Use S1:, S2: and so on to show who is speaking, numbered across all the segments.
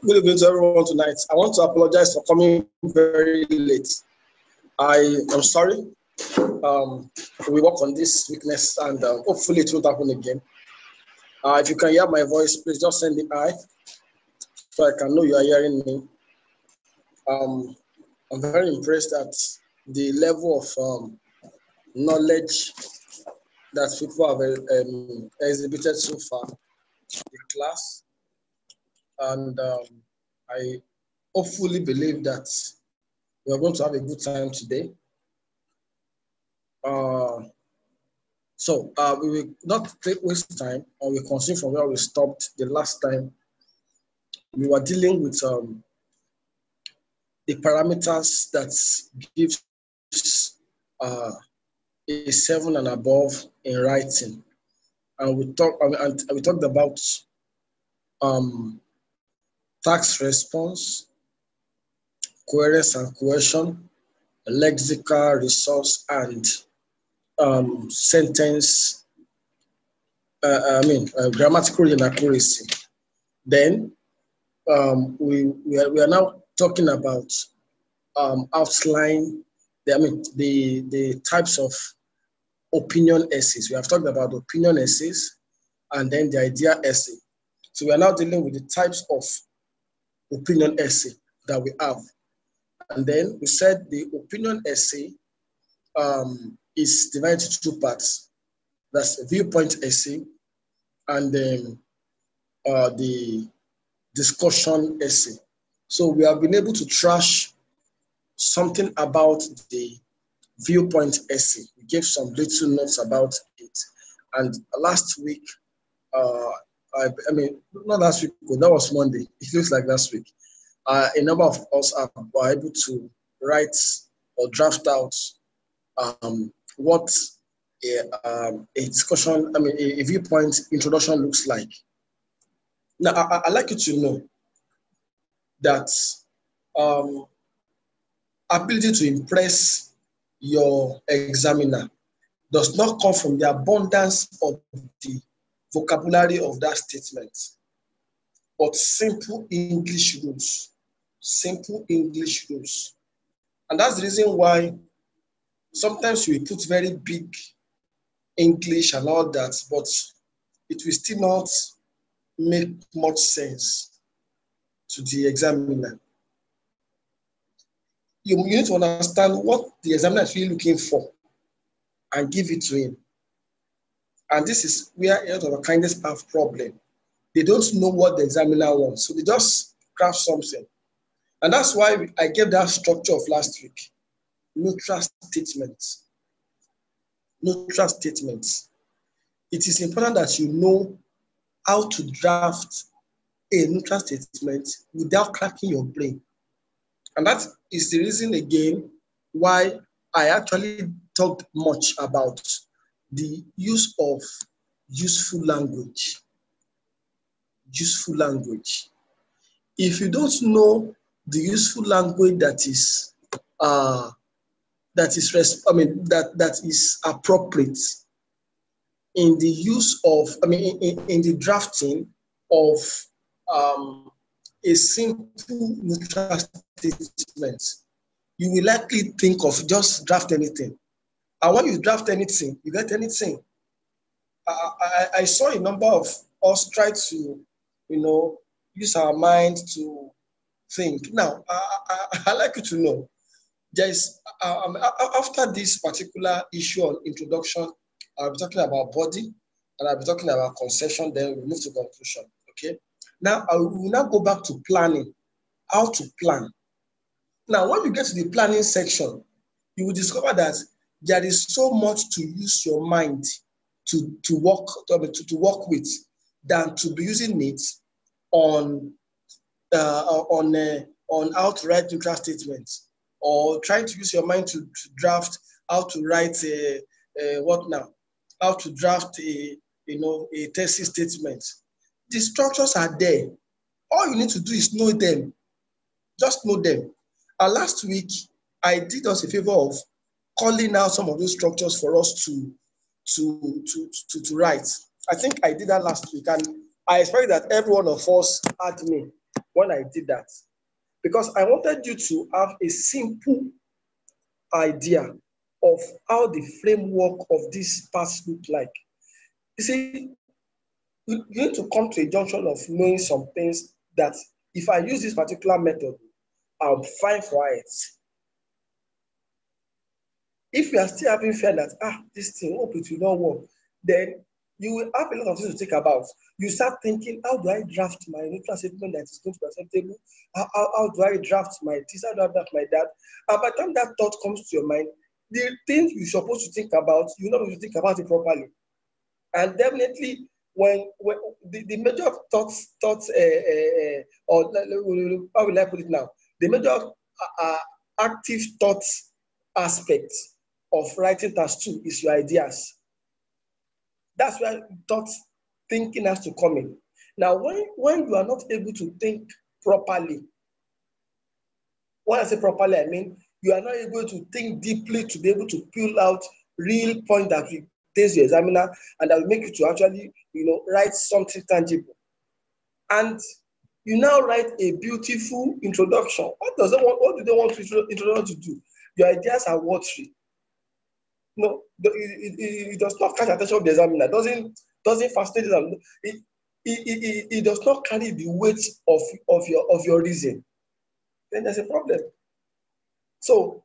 S1: Good evening to everyone tonight. I want to apologize for coming very late. I am sorry. Um, we work on this weakness and uh, hopefully it won't happen again. Uh, if you can hear my voice, please just send the eye so I can know you are hearing me. Um, I'm very impressed at the level of um, knowledge that people have um, exhibited so far in class. And um, I hopefully believe that we are going to have a good time today. Uh, so uh, we will not take waste time and we continue from where we stopped the last time. We were dealing with um, the parameters that gives uh, a seven and above in writing, and we talked and we talked about um, task response, coherence and cohesion, lexical resource, and um, sentence. Uh, I mean, uh, grammatical inaccuracy. Then um, we we are, we are now talking about um, outline. The, I mean, the the types of opinion essays. We have talked about opinion essays and then the idea essay. So we are now dealing with the types of opinion essay that we have. And then we said the opinion essay um, is divided into two parts. That's viewpoint essay and then uh, the discussion essay. So we have been able to trash something about the viewpoint essay. We gave some little notes about it. And last week, uh, I, I, mean, not last week, that was Monday. It looks like last week. Uh, a number of us are, were able to write or draft out um, what a, um, a, discussion, I mean, a, a, viewpoint introduction looks like. Now, I, would like you to know that um, ability to impress your examiner does not come from the abundance of the vocabulary of that statement, but simple English rules. Simple English rules. And that's the reason why sometimes we put very big English and all that, but it will still not make much sense to the examiner you, you need to understand what the examiner is really looking for and give it to him. And this is where a lot of our kindness have problem. They don't know what the examiner wants, so they just craft something. And that's why I gave that structure of last week. Neutral statements. Neutral statements. It is important that you know how to draft a neutral statement without cracking your brain. And that is the reason again why I actually talked much about the use of useful language. Useful language. If you don't know the useful language that is uh, that is I mean that that is appropriate in the use of I mean in, in the drafting of um, a simple neutral statement, you will likely think of just draft anything. And when you draft anything, you get anything. I, I, I saw a number of us try to, you know, use our mind to think. Now, I, I, I like you to know, is, uh, um, after this particular issue on introduction, I'll be talking about body and I'll be talking about concession, then we move to conclusion, okay? Now, I will now go back to planning, how to plan. Now, when you get to the planning section, you will discover that there is so much to use your mind to, to work to, to work with than to be using it on uh, on uh, on how to write neutral statements or trying to use your mind to, to draft how to write a, a, what now how to draft a you know a thesis statement the structures are there. All you need to do is know them. Just know them. And last week, I did us a favor of calling out some of those structures for us to, to, to, to, to write. I think I did that last week, and I expect that every one of us had me when I did that. Because I wanted you to have a simple idea of how the framework of this path looked like. You see, you need to come to a junction of knowing some things that if I use this particular method, I'll fine for it. If you are still having fear that, ah, this thing, hope it will not work, then you will have a lot of things to think about. You start thinking, how do I draft my neutral statement that is going to be acceptable? How, how, how do I draft my this? How do I draft my that? And by the time that thought comes to your mind, the things you're supposed to think about, you're not going to think about it properly. And definitely, when, when the, the major thoughts, thoughts, uh, uh, or how will I put it now? The major uh, active thoughts aspect of writing task two is your ideas. That's where thoughts thinking has to come in. Now, when, when you are not able to think properly, when I say properly, I mean you are not able to think deeply to be able to pull out real point that will taste your examiner and that will make you to actually, you know, write something tangible. And you now write a beautiful introduction. What does they want? What do they want to introduce to do? Your ideas are watery. No, it, it, it, does not catch attention of the examiner. Doesn't doesn't fascinate them. It, it, it, it does not carry the weight of, of your of your reason. Then there's a problem. So,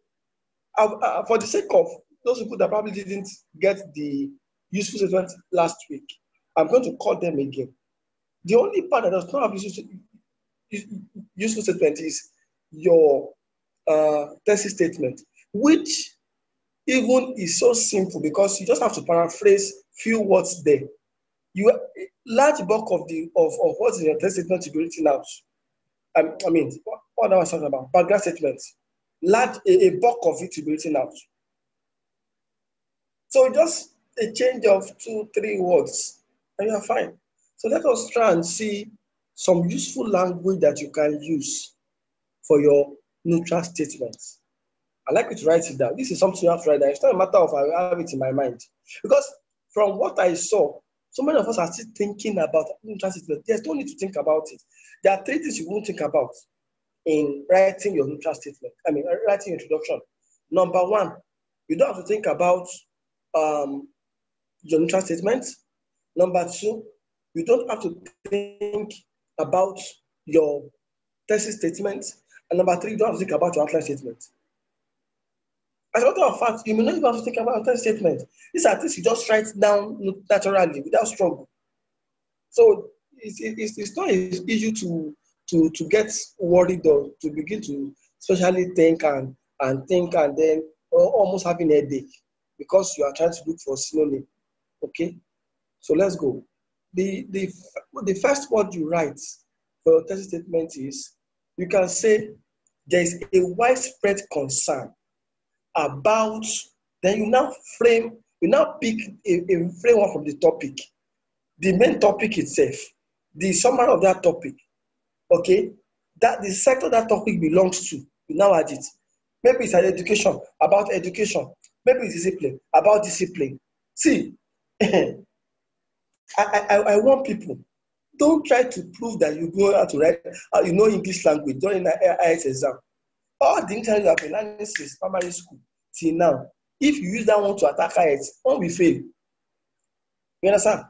S1: uh, uh, for the sake of those people that probably didn't get the useful statement last week, I'm going to call them again. The only part that does not have useful, useful statement is your uh, thesis statement, which even is so simple because you just have to paraphrase few words there. You large bulk of the of, of what's in your thesis statement to be written out. Um, I mean, what, I was talking about, paragraph statements large a, a bulk of it to be written out. So just a change of two, three words, and you're fine. So let us try and see some useful language that you can use for your neutral statements. I like you to write it down. This is something you have to write down. It's not a matter of I have it in my mind. Because from what I saw, so many of us are still thinking about statements. There's no need to think about it. There are three things you won't think about in writing your neutral statement. I mean, writing introduction. Number one, you don't have to think about um, your neutral statement. Number two, you don't have to think about your thesis statement. And number three, you don't have to think about your outline statement. As a matter of fact, you may not even have to think about your statement. These are things you just write down naturally without struggle. So it's, it's, it's not easy to to, to get worried or to begin to especially think and, and think and then almost having a headache because you are trying to look for synonym. Okay, so let's go. The, the, the first word you write for your statement is you can say there is a widespread concern about, then you now frame, you now pick a, a framework from the topic, the main topic itself, the summary of that topic, okay, that the sector that topic belongs to, you now add it. Maybe it's an education, about education. Maybe it's discipline, about discipline. See, I, I, I want people, don't try to prove that you go out to write, you know English language during the IELTS exam. All the you have been learning since primary school till now, if you use that one to attack IELTS, one will fail. You understand?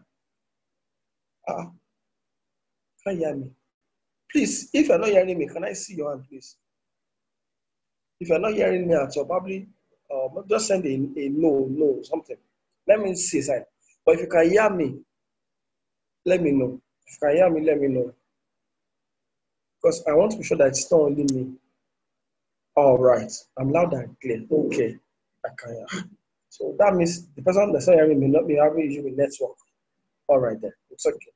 S1: Uh, can you hear me? Please, if you're not hearing me, can I see your hand, please? If you're not hearing me at all, probably um, just send a, a no, no, something. Let me see sign. But if you can hear me, let me know. If you can hear me, let me know. Because I want to be sure that it's not only me. All right. I'm loud and clear. Okay. I can hear. So that means the person that's hearing may not be having issue with network. All right then. It's okay.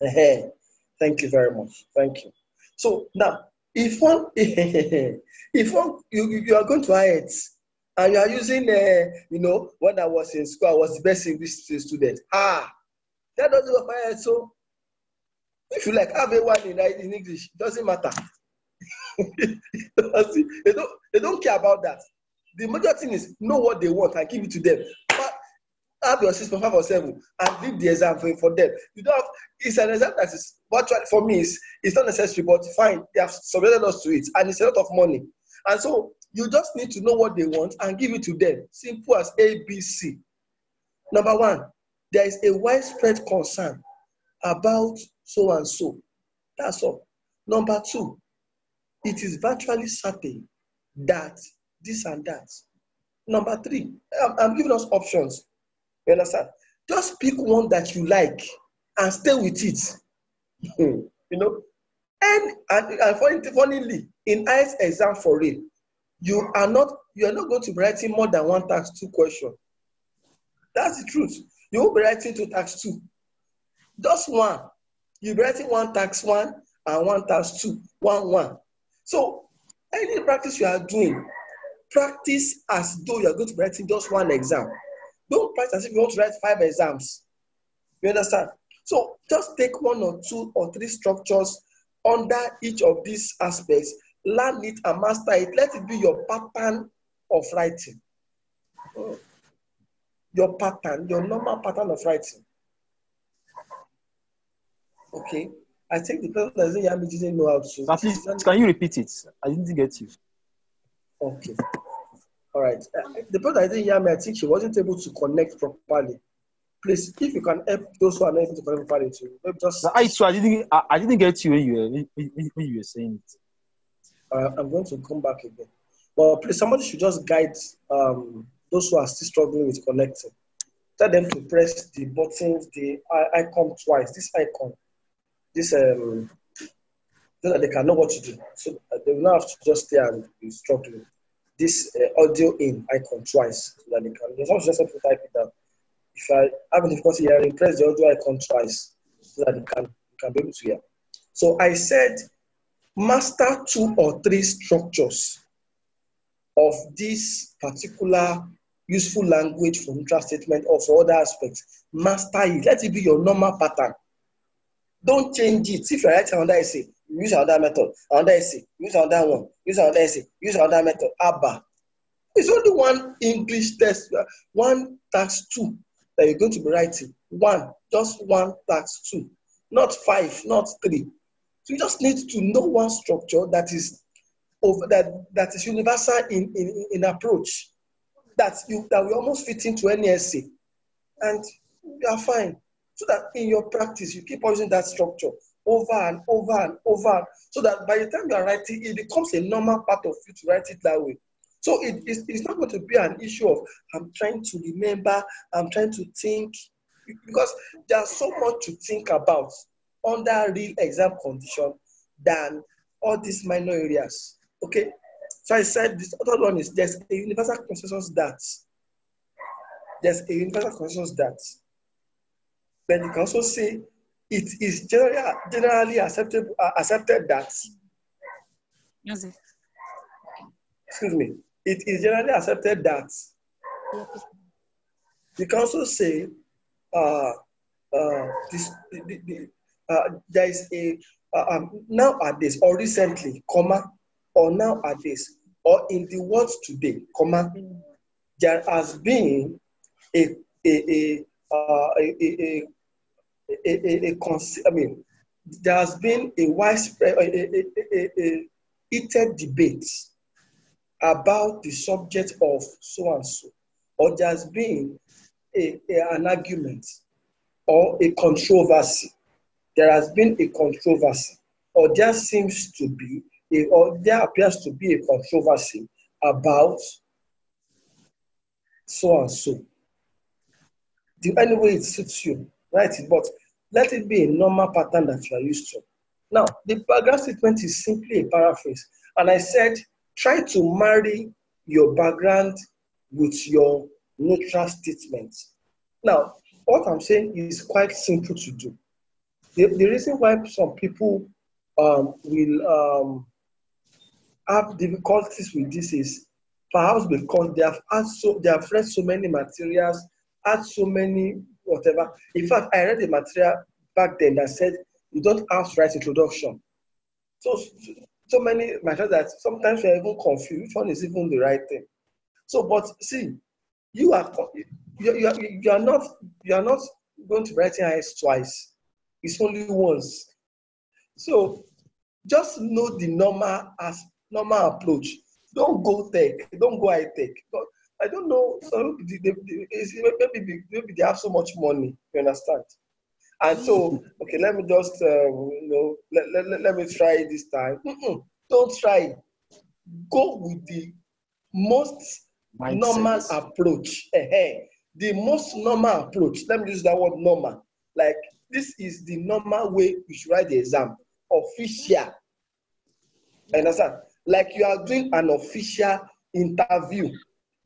S1: Hey, Thank you very much. Thank you. So now, if one, if one, you, you are going to IELTS and you are using, uh, you know, when I was in school, I was the best English student. Ah, that doesn't work So if you like have a one in, in English, doesn't matter. they, don't, they don't care about that. The major thing is know what they want and give it to them. But have your 6.5 or 7 and leave the exam for, for them. You don't have, it's an exam that is, virtually for me, it's, it's not necessary, but fine, they have submitted us to it and it's a lot of money. And so you just need to know what they want and give it to them. Simple as ABC. Number one, there is a widespread concern about so and so. That's all. Number two, it is virtually certain that this and that. Number three, I'm, I'm giving us options. You understand? Just pick one that you like and stay with it. you know? And, and, and funnily, in IELTS exam for real, you are not you are not going to be writing more than one task two question. That's the truth. You will be writing two task two. Just one. You'll be writing one task one and one task two. One one. So any practice you are doing, practice as though you are going to be writing just one exam. Don't practice as if you want to write five exams. You understand? So just take one or two or three structures under each of these aspects, learn it and master it. Let it be your pattern of writing. Oh. Your pattern, your normal pattern of writing. Okay. I think the person that hear me didn't know how to.
S2: At least, can you repeat it? I didn't get you.
S1: Okay. All right. Uh, the person that didn't hear I think he wasn't able to connect properly. Please, if you can help those who are not able to connect properly to maybe just.
S2: I, so I didn't. I, I, didn't get you when you were when, when you were saying it.
S1: Uh, I'm going to come back again. But please, somebody should just guide um, those who are still struggling with connecting. Tell them to press the buttons, the icon twice. This icon this um so that they can know what to do. So they will not have to just stay and be struggling. This uh, audio in icon twice so that they can. There's also just have to type it down. If I have a difficulty hearing, press the audio icon twice so that you can can be able to hear. So I said, master two or three structures of this particular useful language for neutral statement or for other aspects. Master it. Let it be your normal pattern. Don't change it. If you write another essay, use another method. Another essay, use another one. Use another essay, use another method. Abba. It's only one English test, uh, one task two that you're going to be writing. One, just one task two, not five, not three. So you just need to know one structure that is over that that is universal in, in, in approach. That you that will almost fit into any essay. And you are fine so that in your practice you keep using that structure over and over and over. So that by the time you are writing it becomes a normal part of you to write it that way. So it, it's, it's not going to be an issue of i'm trying to remember i'm trying to think because there's so much to think about under real exam condition than all these minor areas. Okay? So i said this other one is there's a universal consensus that there's a universal consensus that but you can also say it is generally, generally accepted, uh, accepted that. Excuse me. It is generally accepted that. You can also say uh, uh, this, the, the, uh, there is a uh, um, nowadays or recently, comma, or nowadays, or in the world today, comma, there has been a a a, uh, a, a, a, a, a I mean, there has been a widespread, a, a, heated debate about the subject of so and so, or there has been a, an argument or a controversy. There has been a controversy, or there seems to be, a, or there appears to be a controversy about so and so. The only way it suits you write it, but let it be a normal pattern that you are used to. Now, the background statement is simply a paraphrase. And I said, try to marry your background with your neutral statement. Now, what I'm saying is quite simple to do. The, the reason why some people um, will um, have difficulties with this is perhaps because they have had so they have read so many materials, had so many whatever. In fact, I read the material back then that said you don't have to write introduction. So, so many materials that sometimes you're even confused which one is even the right thing. So, but see, you are you, are, you are not you are not going to write writing IELTS twice. It's only once. So just know the normal as normal approach. Don't go tech. Don't go high tech. I don't know. Some people, they, they, maybe maybe they have so much money. You understand? And so, okay, let me just um, you know let, let, let, let me try this time. Mm-mm, don't try. Go with the most
S2: Mindset.
S1: normal approach. The most normal approach. Let me use that word normal. Like this is the normal way you should write the exam. Official. Understand? Like you are doing an official interview.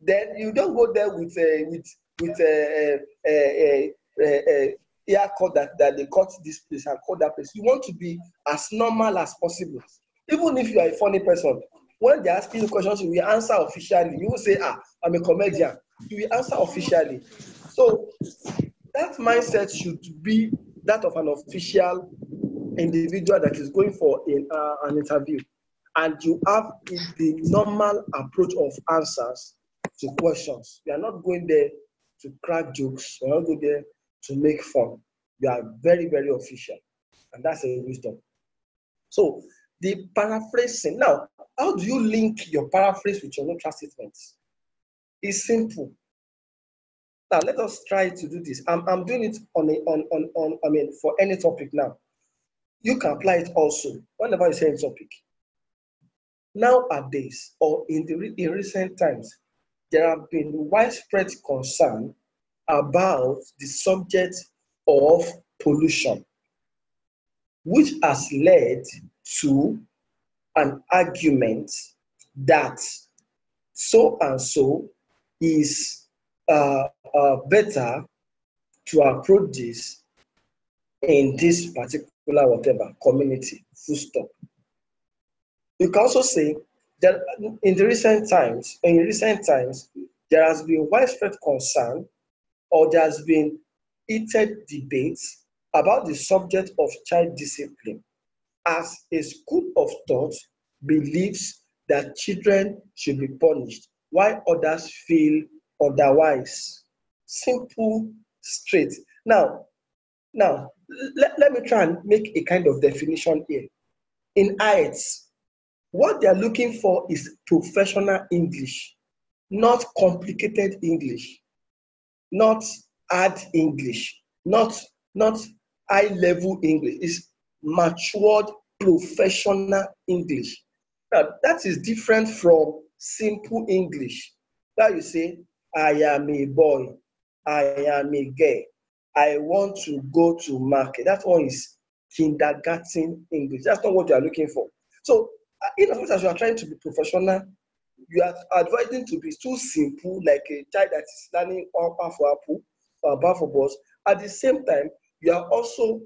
S1: Then you don't go there with a with with a, a, a, a, a ear cut that, that they cut this place and cut that place. You want to be as normal as possible. Even if you are a funny person, when they're asking you questions, you will answer officially. You will say, Ah, I'm a comedian. You will answer officially. So that mindset should be that of an official individual that is going for in, uh, an interview. And you have the normal approach of answers to questions. You are not going there to crack jokes. You are not going there to make fun. You are very, very official. And that's a wisdom. So the paraphrasing. Now, how do you link your paraphrase with your neutral statements? It's simple. Now let us try to do this. I'm, I'm doing it on a on, on on I mean for any topic now. You can apply it also whenever you say a topic. Nowadays, or in the in recent times, there have been widespread concern about the subject of pollution, which has led to an argument that so and so is uh, uh, better to approach this in this particular whatever community. Full stop. You can also say in the recent times, in recent times, there has been widespread concern or there has been heated debates about the subject of child discipline as a school of thought believes that children should be punished while others feel otherwise. Simple, straight. Now, now let, let me try and make a kind of definition here. In IELTS, what they are looking for is professional English, not complicated English, not hard English, not, not high level English. It's matured professional English. Now, that is different from simple English. That you say, I am a boy, I am a girl, I want to go to market. That one is kindergarten English. That's not what you are looking for. So, in as much as you are trying to be professional, you are advising to be too simple, like a child that is learning upper for apple or bar for balls. At the same time, you are also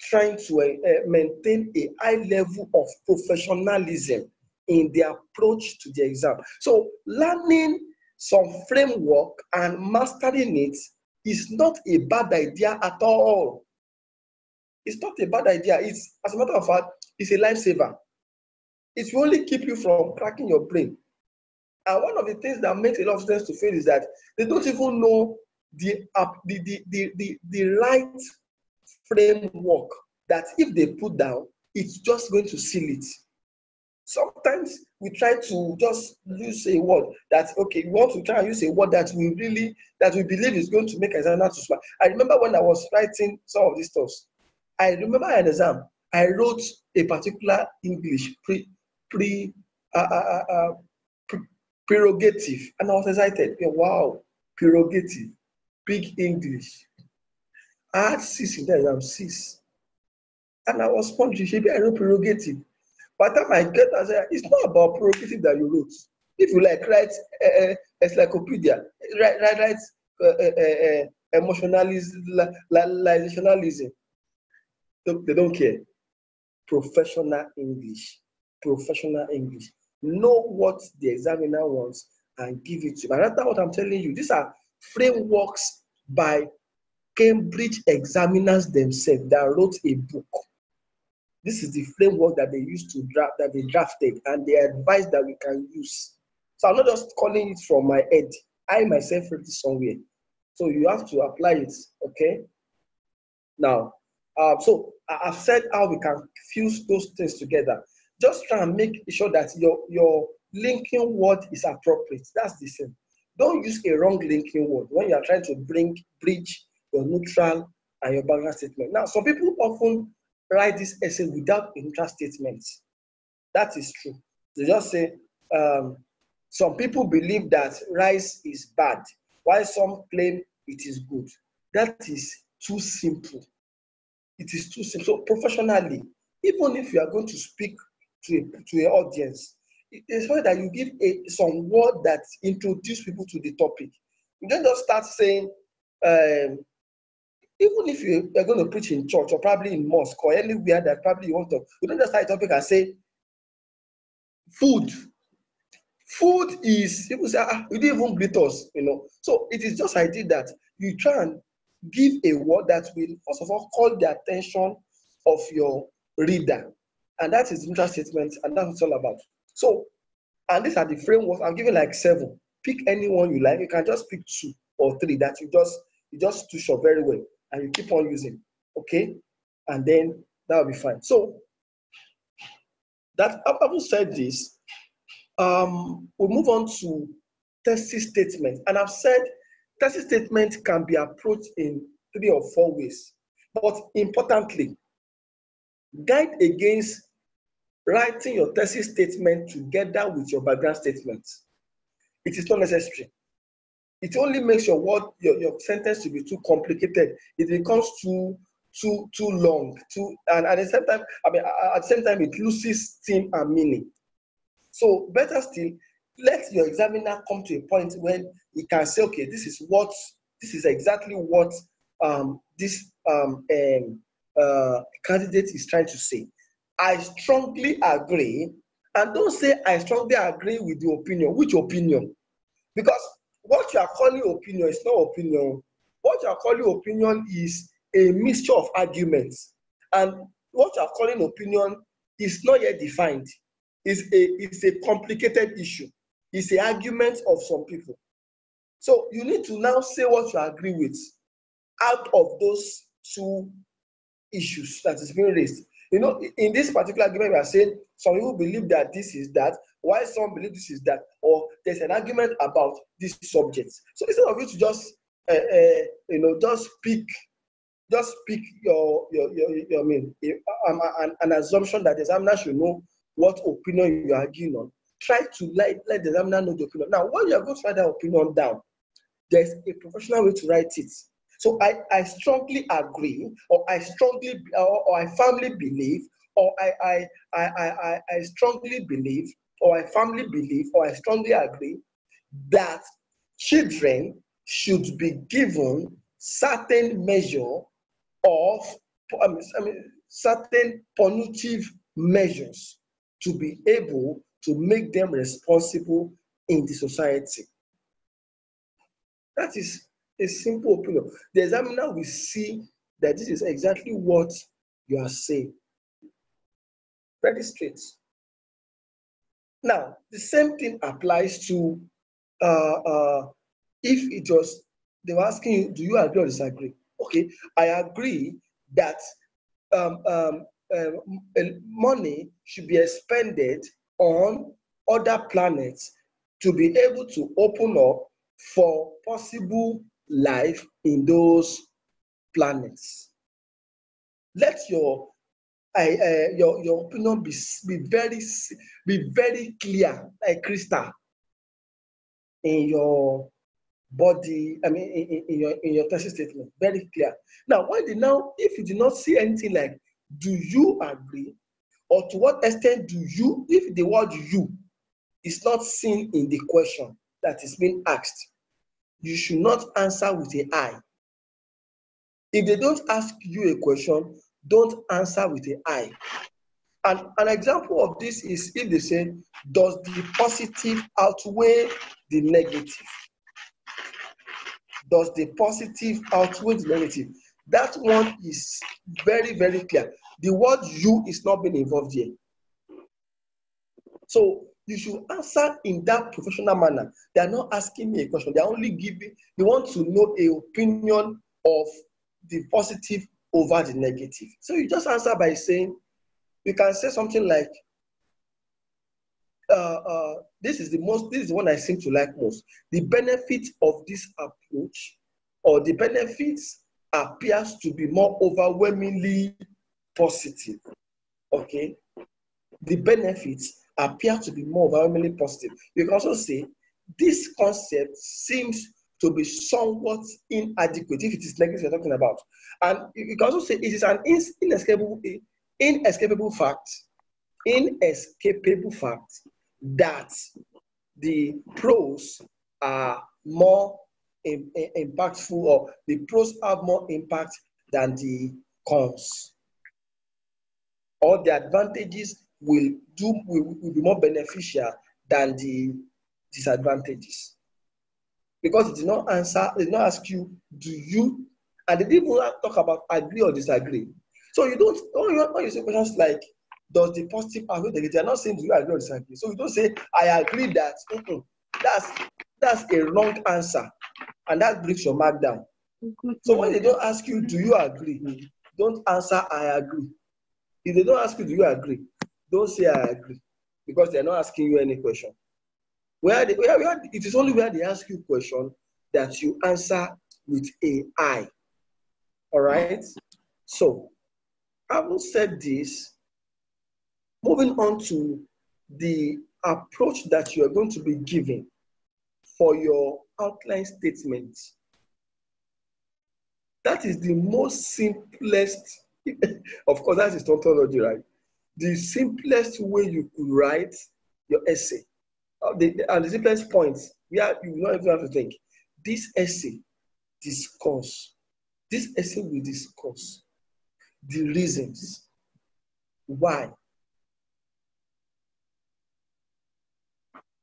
S1: trying to uh, uh, maintain a high level of professionalism in the approach to the exam. So, learning some framework and mastering it is not a bad idea at all. It's not a bad idea. It's, as a matter of fact, it's a lifesaver. It will only keep you from cracking your brain. And one of the things that makes a lot of students to fail is that they don't even know the, uh, the, the, the, the, the right framework that if they put down, it's just going to seal it. Sometimes we try to just use a word that okay, we want to try and use a word that we really that we believe is going to make examiner to smile. I remember when I was writing some of these stuff. I remember an exam. I wrote a particular English pre pre uh, uh, uh, uh, pre- prerogative, and I was excited. Yeah, wow, prerogative, big English. I had six in the exam, six, and I was wondering, maybe I wrote prerogative. By the time I get, I said, it's not about prerogative that you wrote. If you like, write uh, uh, encyclopedia, write, write, write uh, uh, uh, emotionalism, lizationalism. They- They don't care. Professional English, professional English. Know what the examiner wants and give it to you. And that's what I'm telling you. These are frameworks by Cambridge examiners themselves that wrote a book. This is the framework that they used to draft, that they drafted, and they advice that we can use. So I'm not just calling it from my head. I myself read it somewhere. So you have to apply it, okay? Now, uh, so I've said how we can fuse those things together. Just try and make sure that your your linking word is appropriate. That's the same. Don't use a wrong linking word when you are trying to bring bridge your neutral and your background statement. Now, some people often write this essay without a neutral statement. That is true. They just say um, some people believe that rice is bad, while some claim it is good. That is too simple. It is too simple. So professionally, even if you are going to speak to to audience, it is right that you give a, some word that introduce people to the topic. You don't just start saying, um, even if you are going to preach in church or probably in mosque or anywhere that probably you want to, you don't just start a topic and say, food. Food is, people say, ah, you didn't even greet us, you know. So it is just I idea that you try and give a word that will, first of all, call the attention of your reader. And that is neutral statement, and that's what it's all about. So, and these are the frameworks. I'm giving like seven. Pick any one you like. You can just pick two or three that you just you just to show very well, and you keep on using. Okay, and then that will be fine. So that having said this, um, we move on to thesis statement, and I've said thesis statement can be approached in three or four ways, but importantly, guide against writing your thesis statement together with your background statement. It is not necessary. It only makes your word, your, your sentence to be too complicated. It becomes too too too long. Too and at the same time, I mean, at the same time, it loses theme and meaning. So better still, let your examiner come to a point when he can say, okay, this is what this is exactly what um, this um, um, uh, candidate is trying to say. I strongly agree, and don't say I strongly agree with the opinion. Which opinion? Because what you are calling opinion is not opinion. What you are calling opinion is a mixture of arguments, and what you are calling opinion is not yet defined. It's a it's a complicated issue. It's a argument of some people. So you need to now say what you agree with out of those two issues that is being raised. You know, in this particular argument, we are saying some people believe that this is that, while some believe this is that, or there's an argument about this subject. So instead of you to just, uh, uh, you know, just pick, just pick your, your, your, your I mean, um, an, an assumption that the examiner should know what opinion you are arguing on. Try to let, let the examiner know the opinion. Now, when you are going to write that opinion down, there's a professional way to write it. So I, I strongly agree, or I strongly, or, or I firmly believe, or I, I, I, I, I strongly believe, or I firmly believe, or I strongly agree that children should be given certain measure of, I mean, I mean, certain punitive measures to be able to make them responsible in the society. That is a simple opinion. The examiner will see that this is exactly what you are saying. Very straight. Now, the same thing applies to uh, uh, if it was, they were asking you, do you agree or disagree? Okay, I agree that um, um, uh, money should be expended on other planets to be able to open up for possible life in those planets. Let your I, uh, your your opinion be be very be very clear like crystal in your body. I mean, in, in your in your thesis statement, very clear. Now, why did now if you did not see anything like, do you agree, or to what extent do you? If the word "you" is not seen in the question that is being asked, you should not answer with a I. If they don't ask you a question, don't answer with a I. And an example of this is if they say, does the positive outweigh the negative? Does the positive outweigh the negative? That one is very, very clear. The word you is not being involved here. So you should answer in that professional manner. They are not asking me a question. They are only giving, they want to know a opinion of the positive over the negative. So you just answer by saying, you can say something like, uh, uh, this is the most, this is the one I seem to like most. The benefits of this approach or the benefits appears to be more overwhelmingly positive. Okay? The benefits appear to be more overwhelmingly positive. You can also say this concept seems to be somewhat inadequate if it is negative you're talking about. And you can also say it is an inescapable, inescapable fact, inescapable fact that the pros are more in, in, impactful or the pros have more impact than the cons. Or the advantages will do will, will be more beneficial than the disadvantages. Because it did not answer, it did not ask you, do you, and they didn't even talk about agree or disagree. So you don't, when you, when you say questions like, does the positive outweigh the negative? They're not saying do you agree or disagree. So you don't say, I agree that. Mm-mm. That's that's a wrong answer. And that breaks your mark down. So when they don't ask you, do you agree? Don't answer, I agree. If they don't ask you, do you agree? Don't say I agree. Because they're not asking you any question. Where, they, where, where it is only where they ask you question that you answer with a I. All right? So, having said this, moving on to the approach that you are going to be giving for your outline statement. That is the most simplest, of course, that is tautology, right? The simplest way you could write your essay. Uh, the, and the simplest point, yeah, you don't even have to think. This essay discuss, this essay will discuss the reasons why.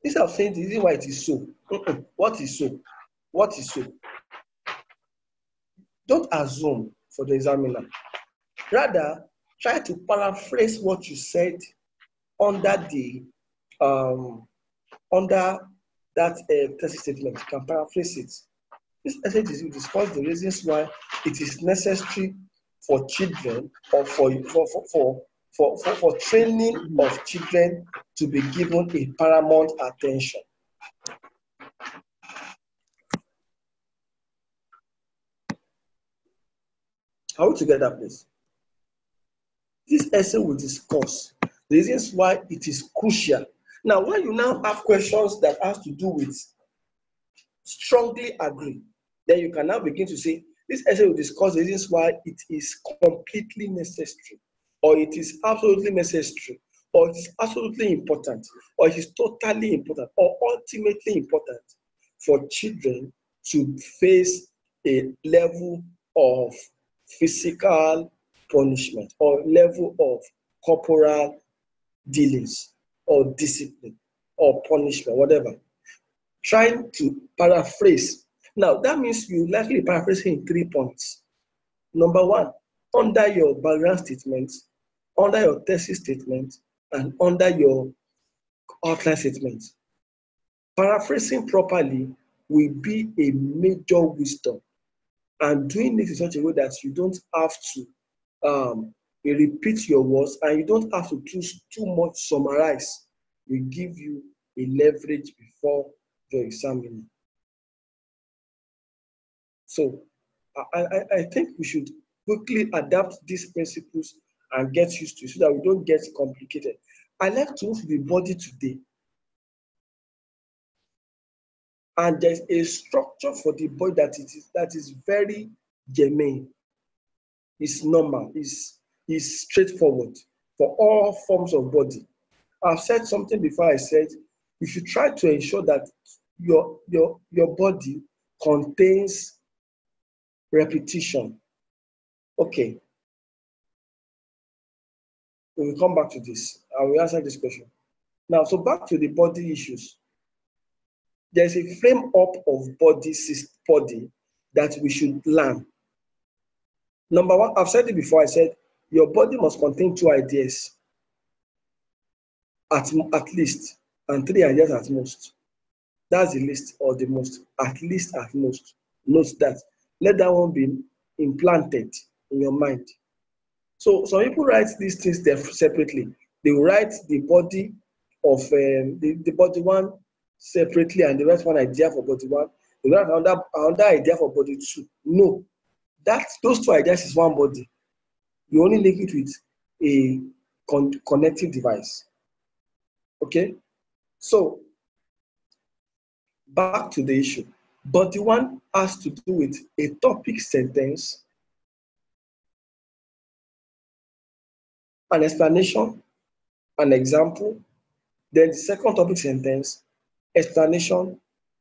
S1: Instead of saying the reason why it is so, what is so? What is so? Don't assume for the examiner. Rather, try to paraphrase what you said under the um, under that uh, thesis statement. You can paraphrase it. This essay will discuss the reasons why it is necessary for children or for for for, for for, for, training of children to be given a paramount attention. Are we together, please? This essay will discuss reasons why it is crucial. Now, when you now have questions that has to do with strongly agree, then you can now begin to say, this essay will discuss reasons why it is completely necessary, or it is absolutely necessary, or it is absolutely important, or it is totally important, or ultimately important for children to face a level of physical punishment or level of corporal dealings or discipline or punishment, whatever. Trying to paraphrase. Now, that means you likely paraphrase in three points. Number one, under your background statement, under your thesis statement, and under your outline statement. Paraphrasing properly will be a major wisdom and doing it in such a way that you don't have to um, repeat your words and you don't have to too, too much summarize will give you a leverage before your examiner. So I, I, I think we should quickly adapt these principles and get used to it so that we don't get complicated. I like to move the body today. And there's a structure for the body that it is that is very germane. It's normal, is it's straightforward for all forms of body. I've said something before I said you should try to ensure that your your your body contains repetition. Okay. We will come back to this. I will answer this question. Now, so back to the body issues. There's a frame up of body body that we should learn. Number one, I've said it before. I said your body must contain two ideas, at, at least. and three ideas at most. That's the least or the most. At least at most. Note that. Let that one be implanted in your mind. So some people write these things separately. They write the body of um, the, the body one separately and the rest one idea for body one. They have another, another idea for body two. No. That those two ideas is one body. You only link it with a con- connective device. Okay? So back to the issue. Body one has to do with a topic sentence, an explanation, an example, then the second topic sentence, explanation,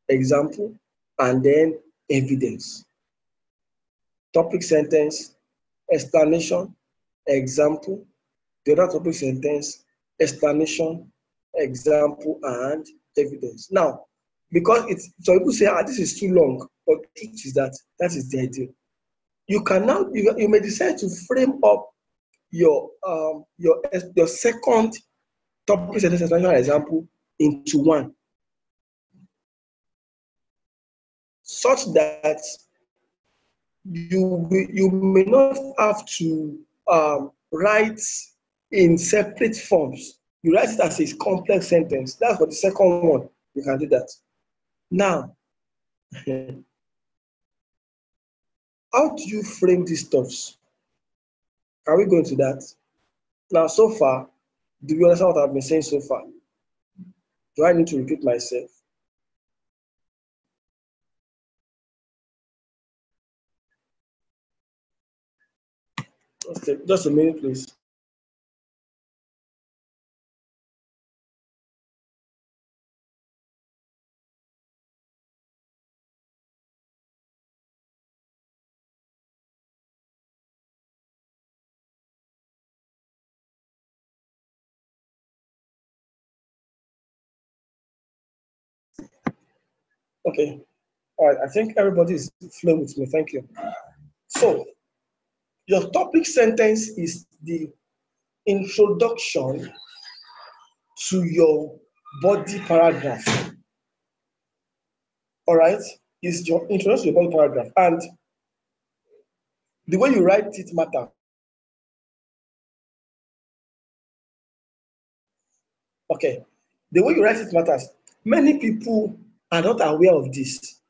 S1: example, and then evidence. Topic sentence, explanation, example, the other topic sentence, explanation, example, and evidence. Now, because it's some people say, ah, this is too long, but truth is that that is the idea. You can now you, you may decide to frame up your um your your second topic sentence explanation example into one, such that you you may not have to um, write in separate forms. You write it as a complex sentence. That's for the second one. You can do that. Now, how do you frame these stuffs? Can we go into that? Now, so far, do you understand what I've been saying so far? Do I need to repeat myself? Just a, just a minute, please. Okay. All right. I think everybody is flowing with me. Thank you. So, your topic sentence is the introduction to your body paragraph. All right? Is your introduction to your body paragraph. And the way you write it matter. Okay. The way you write it matters. Many people are not aware of this.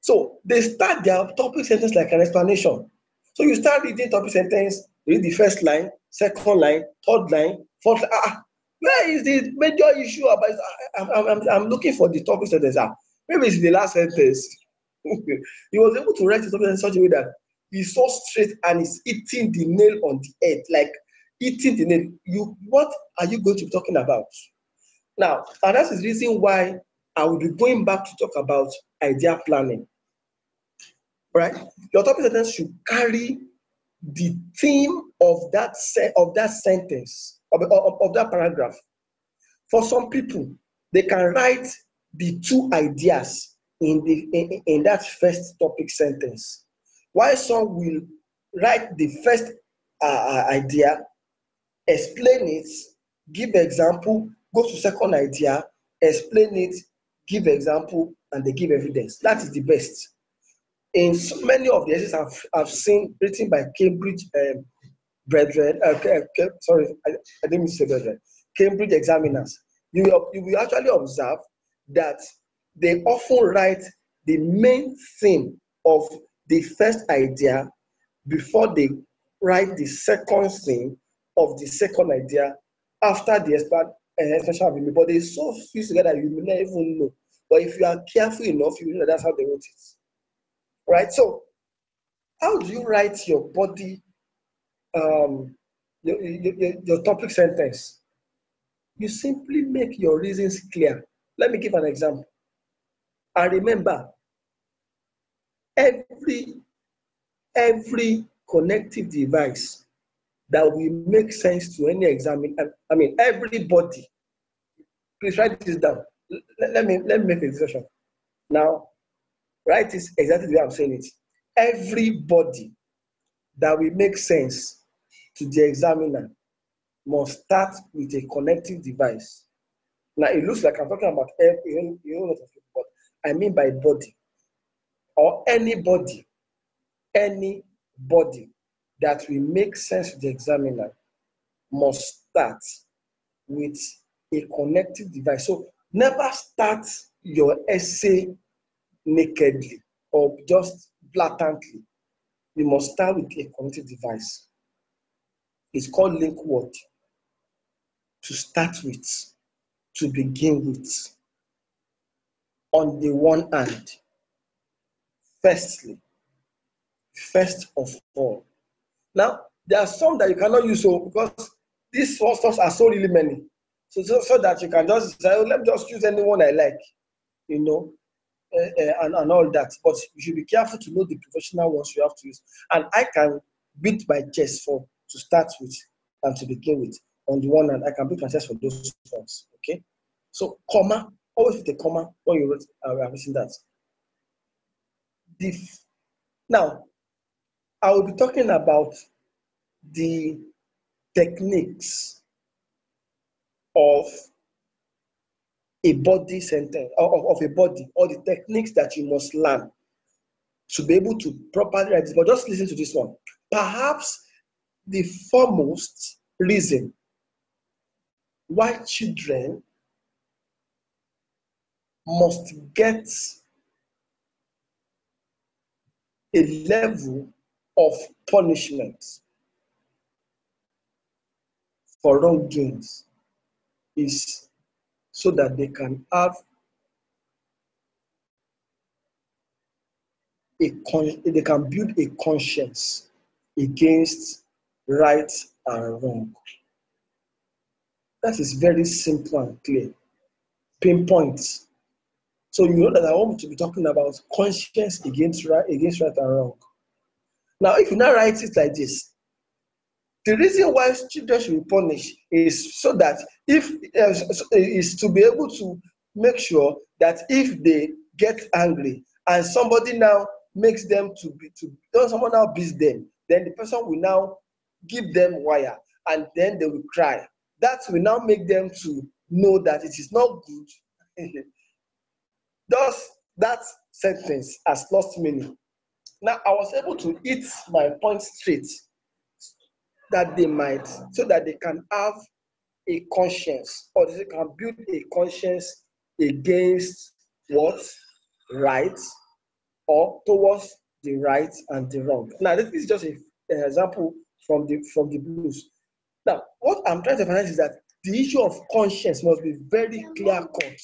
S1: So they start their topic sentence like an explanation. So you start reading topic sentence, read the first line, second line, third line, fourth line. Ah, where is the major issue about? I'm, I'm, I'm looking for the topic sentence. Ah, maybe it's the last sentence. he was able to write it in such a way that he's so straight and he's hitting the nail on the head, like hitting the nail. You, what are you going to be talking about? Now, and that is the reason why I will be going back to talk about idea planning. Right? Your topic sentence should carry the theme of that se- of that sentence of, of, of that paragraph. For some people, they can write the two ideas in the in, in that first topic sentence. While some will write the first uh, idea, explain it, give example, go to second idea, explain it, give example, and they give evidence. That is the best. In so many of the essays I've, I've seen written by Cambridge um, brethren, uh, sorry, I, I didn't say brethren, Cambridge examiners, you will, you will actually observe that they often write the main theme of the first idea before they write the second theme of the second idea after the explanation of. But they so fused together you may not even know. But if you are careful enough, you know that's how they wrote it. Right? So, how do you write your body, um, your, your, your topic sentence? You simply make your reasons clear. Let me give an example. And remember, every every connective device that will make sense to any examine, I mean, everybody. Please write this down. Let, let me let me make a decision. Now, write is exactly the way I'm saying it. Everybody that will make sense to the examiner must start with a connective device Now it looks like I'm talking about lot of people, but I mean by body or anybody, anybody that will make sense to the examiner must start with a connective device. So never start your essay nakedly or just blatantly. You must start with a connective device. It's called link word to start with, to begin with. On the one hand, firstly, first of all. Now, there are some that you cannot use so because these source stuffs are so really many. So, so, so that you can just say, oh, let me just use anyone I like, you know, and, and all that. But you should be careful to know the professional ones you have to use. And I can beat my chest for to start with and to begin with. On the one hand, I can beat my chest for those ones. Okay. So comma, always with a comma when you wrote uh, we are missing that. The now, I will be talking about the techniques of a body sentence of, of a body or the techniques that you must learn to be able to properly write this. But just listen to this one. Perhaps the foremost reason why children must get a level of punishment for wrongdoings is so that they can have a con- they can build a conscience against right and wrong. That is very simple and clear. Pinpoint. So you know that I want to be talking about conscience against right against right and wrong. Now, if you now write it like this, the reason why children should be punished is so that if uh, is to be able to make sure that if they get angry and somebody now makes them to be to then someone now beats them, then the person will now give them wire and then they will cry. That will now make them to know that it is not good. Thus, that sentence has lost meaning. Now, I was able to hit my point straight that they might, so that they can have a conscience or they can build a conscience against what? Right or towards the right and the wrong. Now, this is just a, an example from the from the blues. Now, what I'm trying to emphasize is that the issue of conscience must be very clear cut,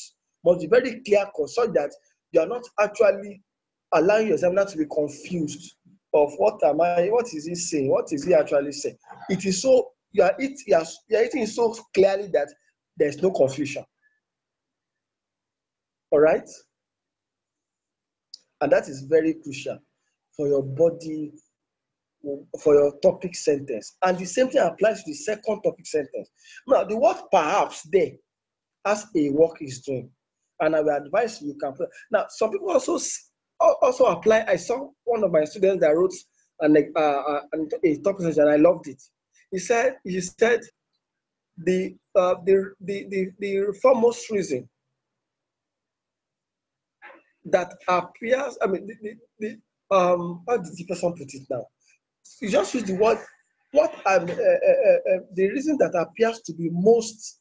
S1: must be very clear cut, so that you are not actually allowing yourself not to be confused of what am I, what is he saying, what is he actually saying. It is so you are it you are, you are eating so clearly that there is no confusion. All right, and that is very crucial for your body for your topic sentence. And the same thing applies to the second topic sentence. Now, the word perhaps there as a work is doing. And I will advise you can put now some people also also apply. I saw one of my students that wrote an, uh, uh, an- a sentence and I loved it. He said, he said the uh, the, the the the foremost reason that appears, I mean the, the, the um how did the person put it now? you just use the word what um, uh, uh, the reason that appears to be most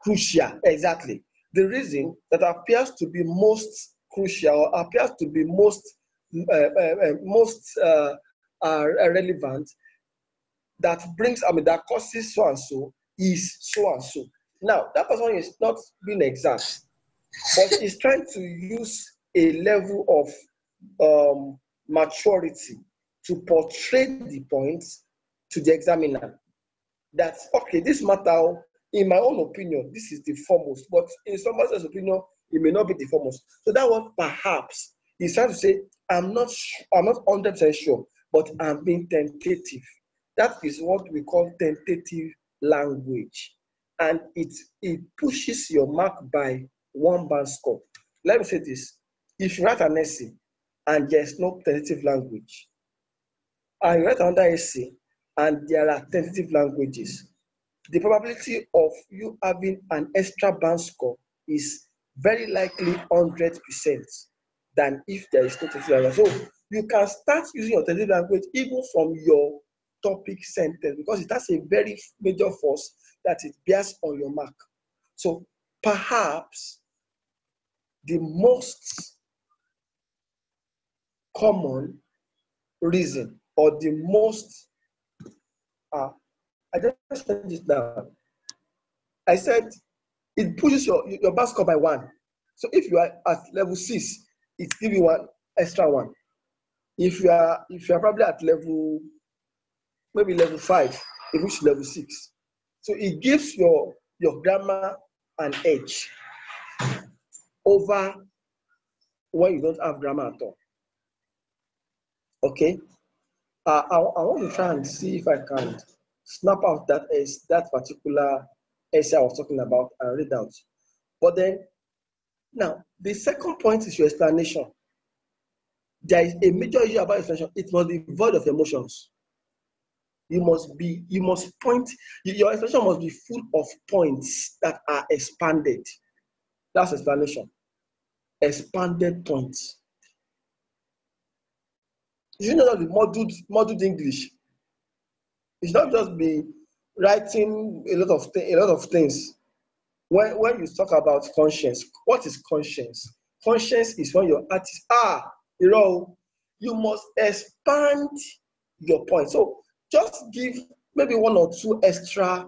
S1: crucial exactly the reason that appears to be most crucial appears to be most uh, uh, uh, most relevant that brings i mean that causes so and so is so and so now that person is not being exact but is trying to use a level of um, maturity to portray the points to the examiner. That okay, this matter, in my own opinion, this is the foremost, but in else's opinion, it may not be the foremost. So that was perhaps is trying to say, I'm not, I'm not hundred percent sure, but I'm being tentative. That is what we call tentative language, and it it pushes your mark by one band score. Let me say this: if you write an essay and there's no tentative language, you write another essay and there are tentative languages, the probability of you having an extra band score is very likely 100% than if there is no tentative language. So you can start using your tentative language even from your topic sentence because it has a very major force that it bears on your mark. So perhaps the most common reason or the most uh, I just changed it now. I said it pushes your your score by one. So if you are at level six, it give you one extra one. If you are if you are probably at level maybe level five, it reach level six. So it gives your your grammar an edge over when you don't have grammar at all. Okay, uh, I, I want to try and see if I can snap out that is that particular I was talking about uh, and read out. But then, now the second point is your explanation. There is a major issue about explanation. It must be void of emotions. You must be, you must point, your explanation must be full of points that are expanded. That's explanation. Expanded points. You know the modeled, modeled English. It's not just be writing a lot of th- a lot of things. When when you talk about conscience, what is conscience? Conscience is when your artist ah, you know, you must expand your point. So just give maybe one or two extra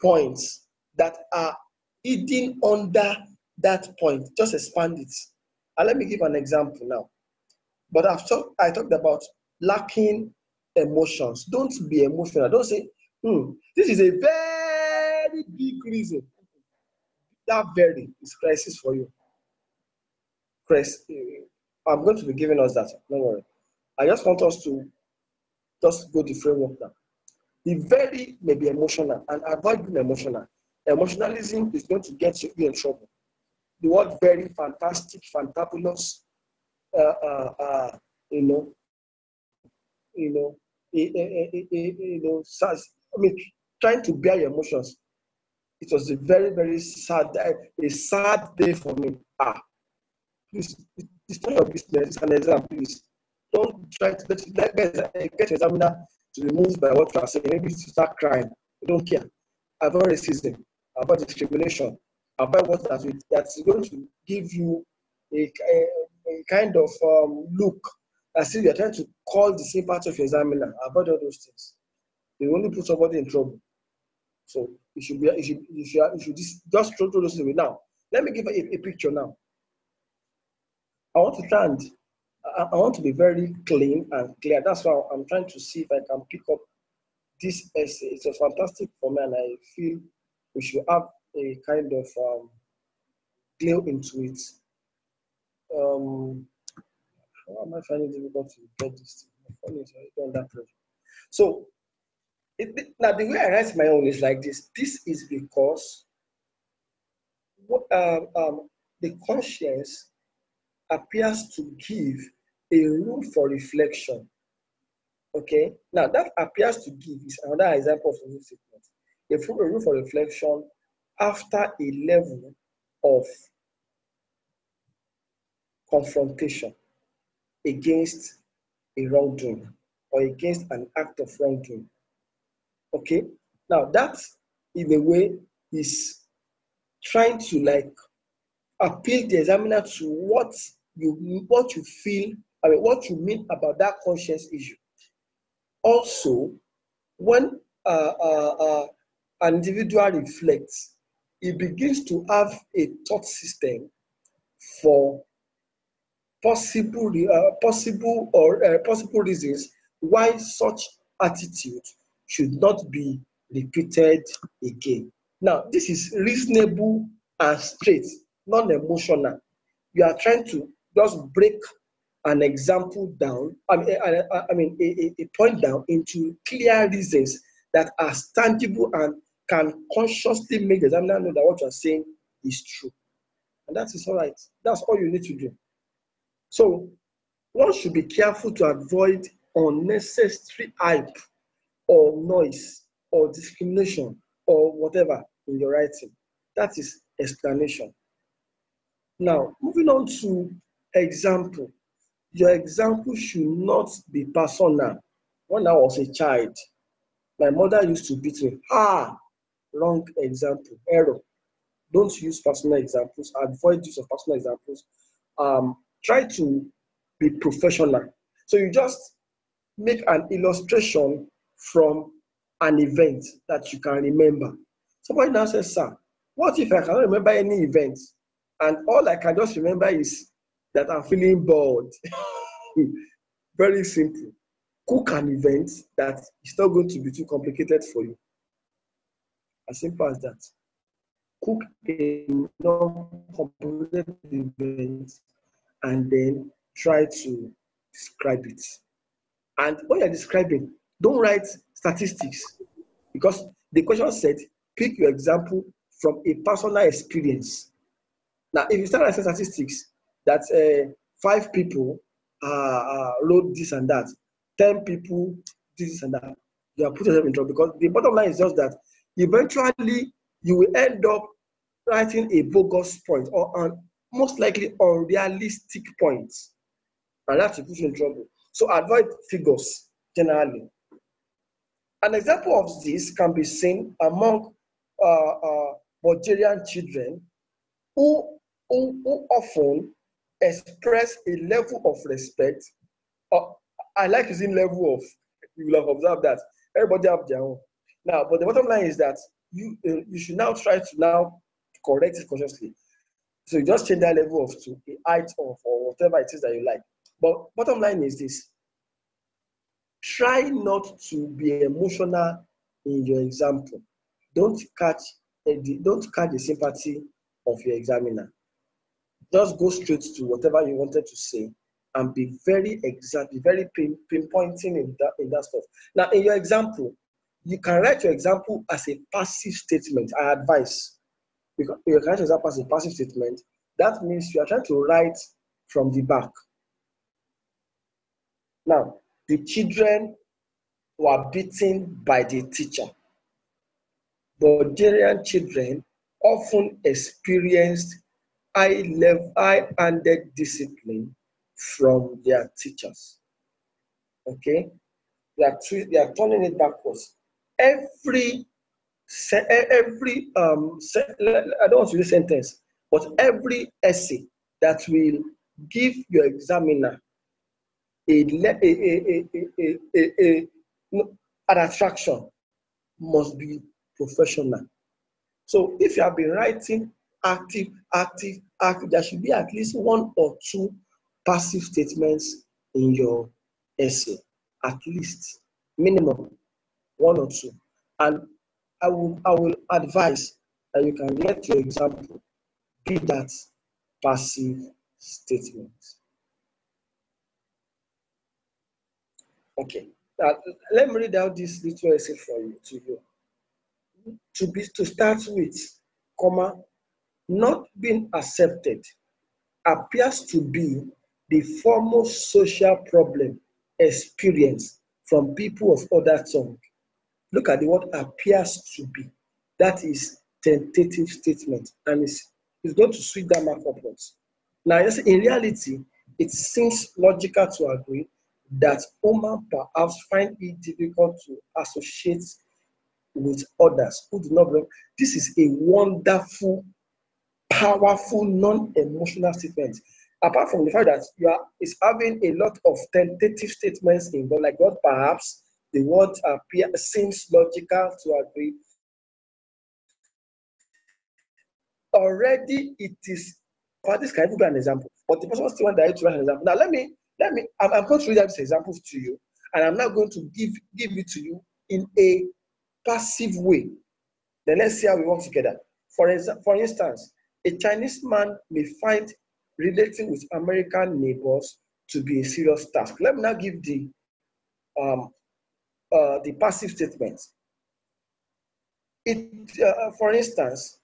S1: points that are hidden under that point. Just expand it. And let me give an example now. But I've talked, I talked about lacking emotions. Don't be emotional. Don't say, hmm, this is a very big reason. That very is crisis for you. Chris, I'm going to be giving us that. Don't worry. I just want us to just go the framework now. The very may be emotional and avoid being emotional. Emotionalism is going to get you in trouble. The word very fantastic, fantabulous, uh, uh, uh, you know, you know, eh, eh, eh, you know, I mean, trying to bear your emotions. It was a very, very sad, day, a sad day for me. Ah, please, it's not your business. It's an exam, please. Don't try to let, get, get examiner to be moved by what you are saying. Maybe to start crying. I don't care. About racism, about discrimination, about what that will, that's going to give you a, a, a kind of um, look as if you're trying to call the same part of your examiner. Avoid all those things. They only put somebody in trouble. So it should be you should you should, should just, just throw those away. Now, let me give a, a picture now. I want to stand. I, I want to be very clean and clear. That's why I'm trying to see if I can pick up this essay. It's a fantastic for me, and I feel we should have a kind of um, glue into it. Um, how am I finding it difficult to get this? Funny, so under pressure. So it, now the way I write my own is like this. This is because um, um, the conscience appears to give a room for reflection. Okay, now that appears to give is another example of a new statement. A room for reflection after a level of confrontation against a wrongdoing or against an act of wrongdoing. Okay, now that in a way is trying to like appeal the examiner to what you what you feel, I mean what you mean about that conscience issue. Also, when uh, uh, uh, an individual reflects, he begins to have a thought system for possible uh, possible or uh, possible reasons why such attitude should not be repeated again. Now, this is reasonable and straight, non-emotional. You are trying to just break an example down, I mean, I, I, I mean a, a point down into clear reasons that are tangible and can consciously make the examiner know that what you are saying is true. And that is all right. That's all you need to do. So one should be careful to avoid unnecessary hype or noise or discrimination or whatever in your writing. That is explanation. Now, moving on to example. Your example should not be personal. When I was a child, my mother used to beat me. Ah, wrong example, error. Don't use personal examples. Avoid use of personal examples. Um, try to be professional. So you just make an illustration from an event that you can remember. Somebody now says, Sir, what if I cannot remember any event? And all I can just remember is that I'm feeling bored. Very simple. Cook an event that is not going to be too complicated for you. As simple as that. Cook a non-complicated event and then try to describe it. And when you're describing, don't write statistics because the question said pick your example from a personal experience. Now, if you start writing statistics that uh, five people uh, wrote this and that, 10 people this and that, you are putting yourself in trouble because the bottom line is just that eventually you will end up writing a bogus point or an most likely unrealistic point. And that will put in trouble. So avoid figures generally. An example of this can be seen among uh, uh, Bulgarian children who, who, who often express a level of respect. Uh, I like using level of, you will have observed that everybody have their own. Now, but the bottom line is that you uh, you should now try to now correct it consciously. So you just change that level of to a height of or whatever it is that you like. But bottom line is this: try not to be emotional in your example. Don't catch don't catch the sympathy of your examiner. Just go straight to whatever you wanted to say and be very exact, be very pin, pinpointing in that, in that stuff. Now, in your example, you can write your example as a passive statement. I advise. Because you can write your example as a passive statement. That means you are trying to write from the back. Now, the children were beaten by the teacher. Bulgarian children often experienced high level, high handed discipline from their teachers. Okay? They are, they are turning it backwards. Every every um I don't want to use sentence, but every essay that will give your examiner a, a, a, a, an attraction must be professional. So if you have been writing active, active, active, there should be at least one or two passive statements in your essay, at least minimum one or two. And I will I will advise that you can let your example be that passive statement. Okay. Let me read out this little essay for you to you. To be to start with, comma, not being accepted appears to be the foremost social problem experienced from people of other tongue. Look at the word appears to be. That is tentative statement, and it's, it's going to switch that mark upwards. Now, yes, in reality, it seems logical to agree that women perhaps find it difficult to associate with others who do not belong. This is a wonderful, powerful, non-emotional statement. Apart from the fact that you are is having a lot of tentative statements in, involved, like what perhaps the word appear seems logical to agree. Already it is, for this can even be an example, but the person still want to write an example. Now let me let me, I'm, I'm going to read out these examples to you, and I'm not going to give, give it to you in a passive way. Then let's see how we work together. For, exa- for instance, a Chinese man may find relating with American neighbors to be a serious task. Let me now give the um, uh, the passive statement. It, uh, for instance,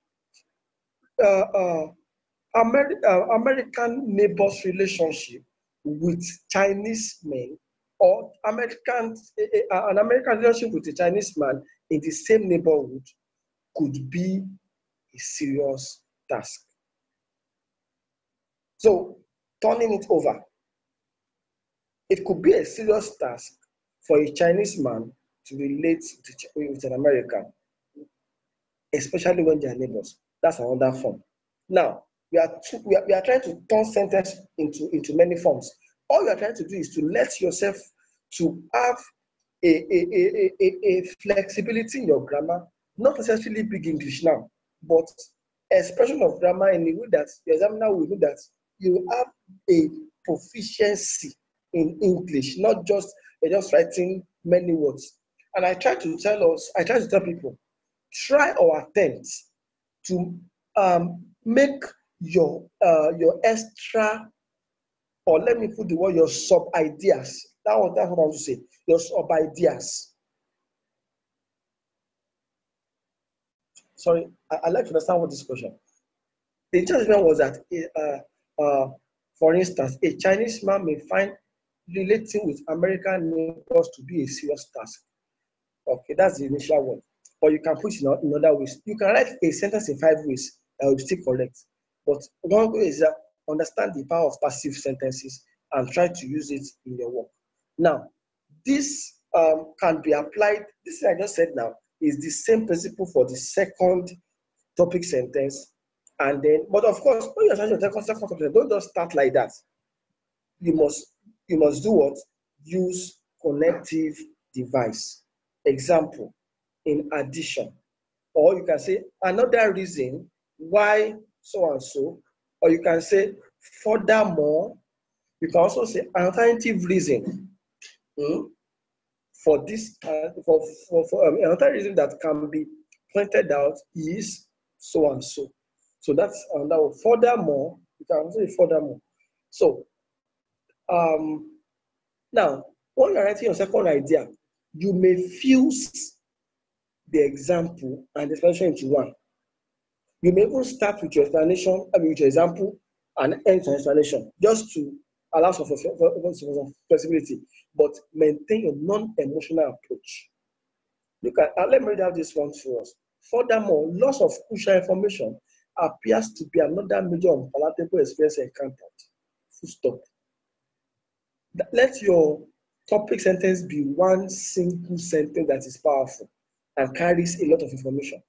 S1: uh, uh, Ameri- uh, American neighbors relationship with Chinese men or American eh, eh, uh, an American relationship with a Chinese man in the same neighborhood could be a serious task. So turning it over, it could be a serious task for a Chinese man to relate to, eh, with an American, especially when they are neighbors. That's another form. Now, we are, too, we are, we are trying to turn sentence into, into many forms. All you are trying to do is to let yourself to have a, a, a, a, a, flexibility in your grammar, not necessarily big English now, but expression of grammar in a way that the examiner will know that you have a proficiency in English, not just just writing many words. And I try to tell us, I try to tell people, try or attempt to um, make your uh, your extra, or let me put the word your sub ideas. That was that's what I want to say. Your sub ideas. Sorry, I, I like to understand what this question. The judgment was that, uh, uh, for instance, a Chinese man may find relating with American neighbors to be a serious task. Okay, that's the initial one. Or you can put it in, other ways. You can write a sentence in five ways that will be still correct. But one way is that understand the power of passive sentences and try to use it in your work. Now, this um, can be applied, this I just said now is the same principle for the second topic sentence. And then, but of course, when you're starting your second second topic don't just start like that. You must you must do what? Use connective device. Example, in addition. Or you can say another reason why so and so. Or you can say furthermore. You can also say alternative reason hmm, for this, uh, for, for, for um, another reason that can be pointed out is so and so. So that's another one. Furthermore, you can say furthermore. So um, now, when you're writing your second idea, you may fuse the example and the explanation into one. You may even start with your explanation, I mean, with your example, and end your explanation, just to allow for, for, for, for some flexibility, but maintain your non-emotional approach. Look at, uh, let me read out this one for us. Furthermore, loss of crucial information appears to be another major unpalatable experience encountered. Full stop. Let your topic sentence be one single sentence that is powerful and carries a lot of information.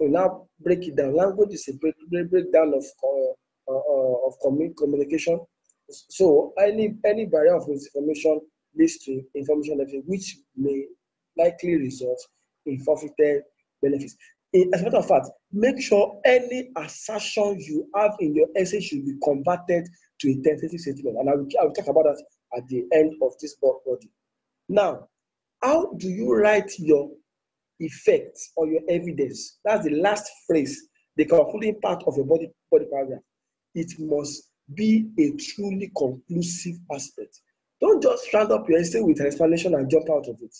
S1: So now break it down. Language is a break, break, breakdown of uh, uh, uh, of communication. So any any barrier of misinformation leads to information which may likely result in forfeited benefits. As a matter of fact, make sure any assertion you have in your essay should be converted to a tentative statement. And I will, I will talk about that at the end of this body. Now, how do you write your effects or your evidence? That's the last phrase, the concluding part of your body, body paragraph. It must be a truly conclusive aspect. Don't just round up your essay with an explanation and jump out of it.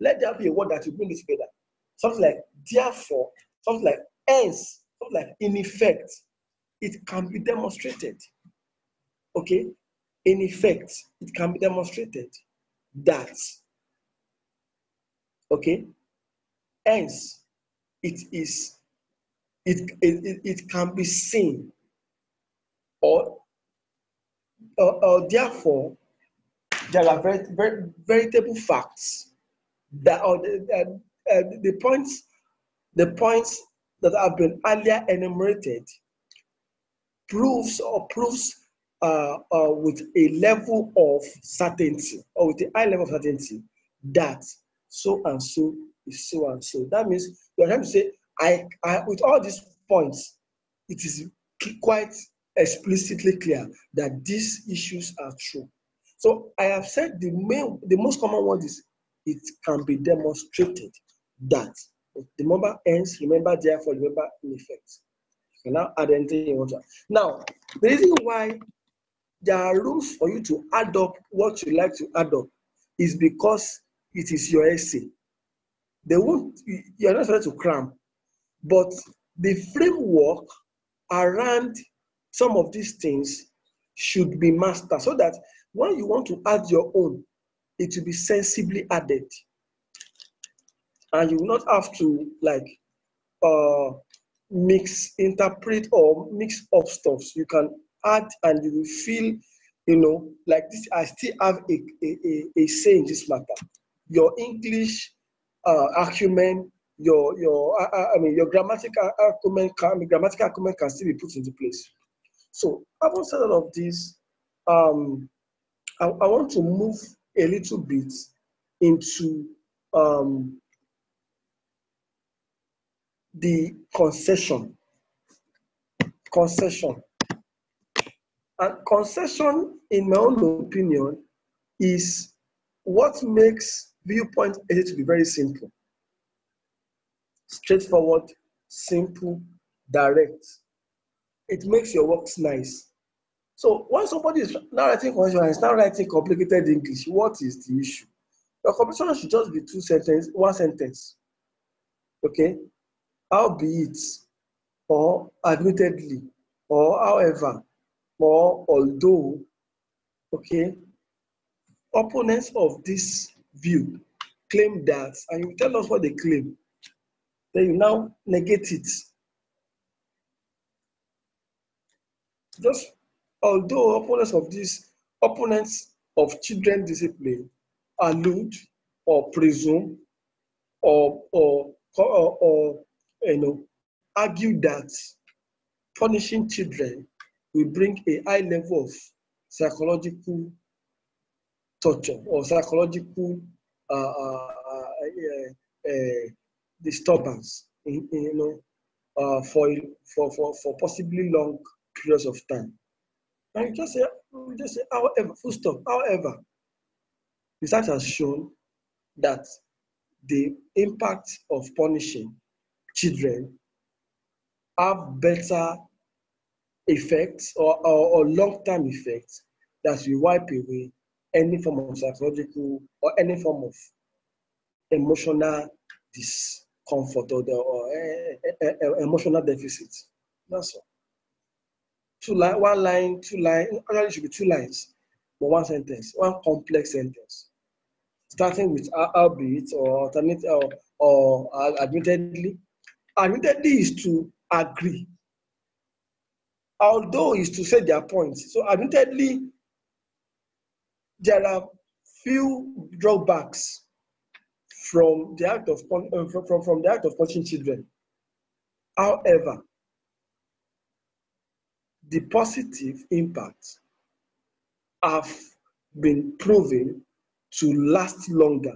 S1: Let there be a word that will bring it together. Something like therefore, something like hence, something like in effect. It can be demonstrated. Okay? In effect, it can be demonstrated that, okay, hence, it is, it, it, it, can be seen. Or, or, or therefore, there are very, very veritable facts that are the, uh, the points the points that have been earlier enumerated proves or proves uh, uh, with a level of certainty or with a high level of certainty that so and so is so and so. That means you're trying to say, I, I with all these points, it is quite explicitly clear that these issues are true. So I have said the main, the most common one is it can be demonstrated that the number ends, remember therefore, remember in effect. You can now add anything you want to. Now, the reason why there are rules for you to add up what you like to add up is because it is your essay. They won't, you're not supposed to cram, but the framework around some of these things should be mastered so that when you want to add your own, it will be sensibly added. And you will not have to like uh, mix, interpret, or mix up stuffs. You can add and you will feel, you know, like this. I still have a, a, a, a say in this matter. Your English uh, acumen, your your uh, uh, I mean your grammatical acumen can grammatical acumen can still be put into place. So having said all of this, um, I, I want to move a little bit into um, the concession. Concession. And concession, in my own opinion, is what makes viewpoint essay to be very simple. Straightforward, simple, direct. It makes your works nice. So when somebody is now writing concession and is now writing complicated English, what is the issue? Your composition should just be two sentences, one sentence. Okay? Albeit, or admittedly, or however, or although, okay, opponents of this view claim that, and you tell us what they claim, then you now negate it. Just although opponents of this, opponents of children discipline allude or presume or or or, or you know argue that punishing children will bring a high level of psychological torture or psychological uh, uh, uh, disturbance you know for, for for for possibly long periods of time. And just say just say however full stop however research has shown that the impact of punishing children have better effects or, or, or long-term effects that will wipe away any form of psychological or any form of emotional discomfort or, the, or uh, emotional deficit. That's all. Two line, one line, two line. Actually, it should be two lines, but one sentence, one complex sentence starting with albeit or alternate or, or admittedly. Admittedly is to agree. Although is to say their points. So admittedly, there are few drawbacks from the act of uh, from, from, the act of punishing children. However, the positive impacts have been proven to last longer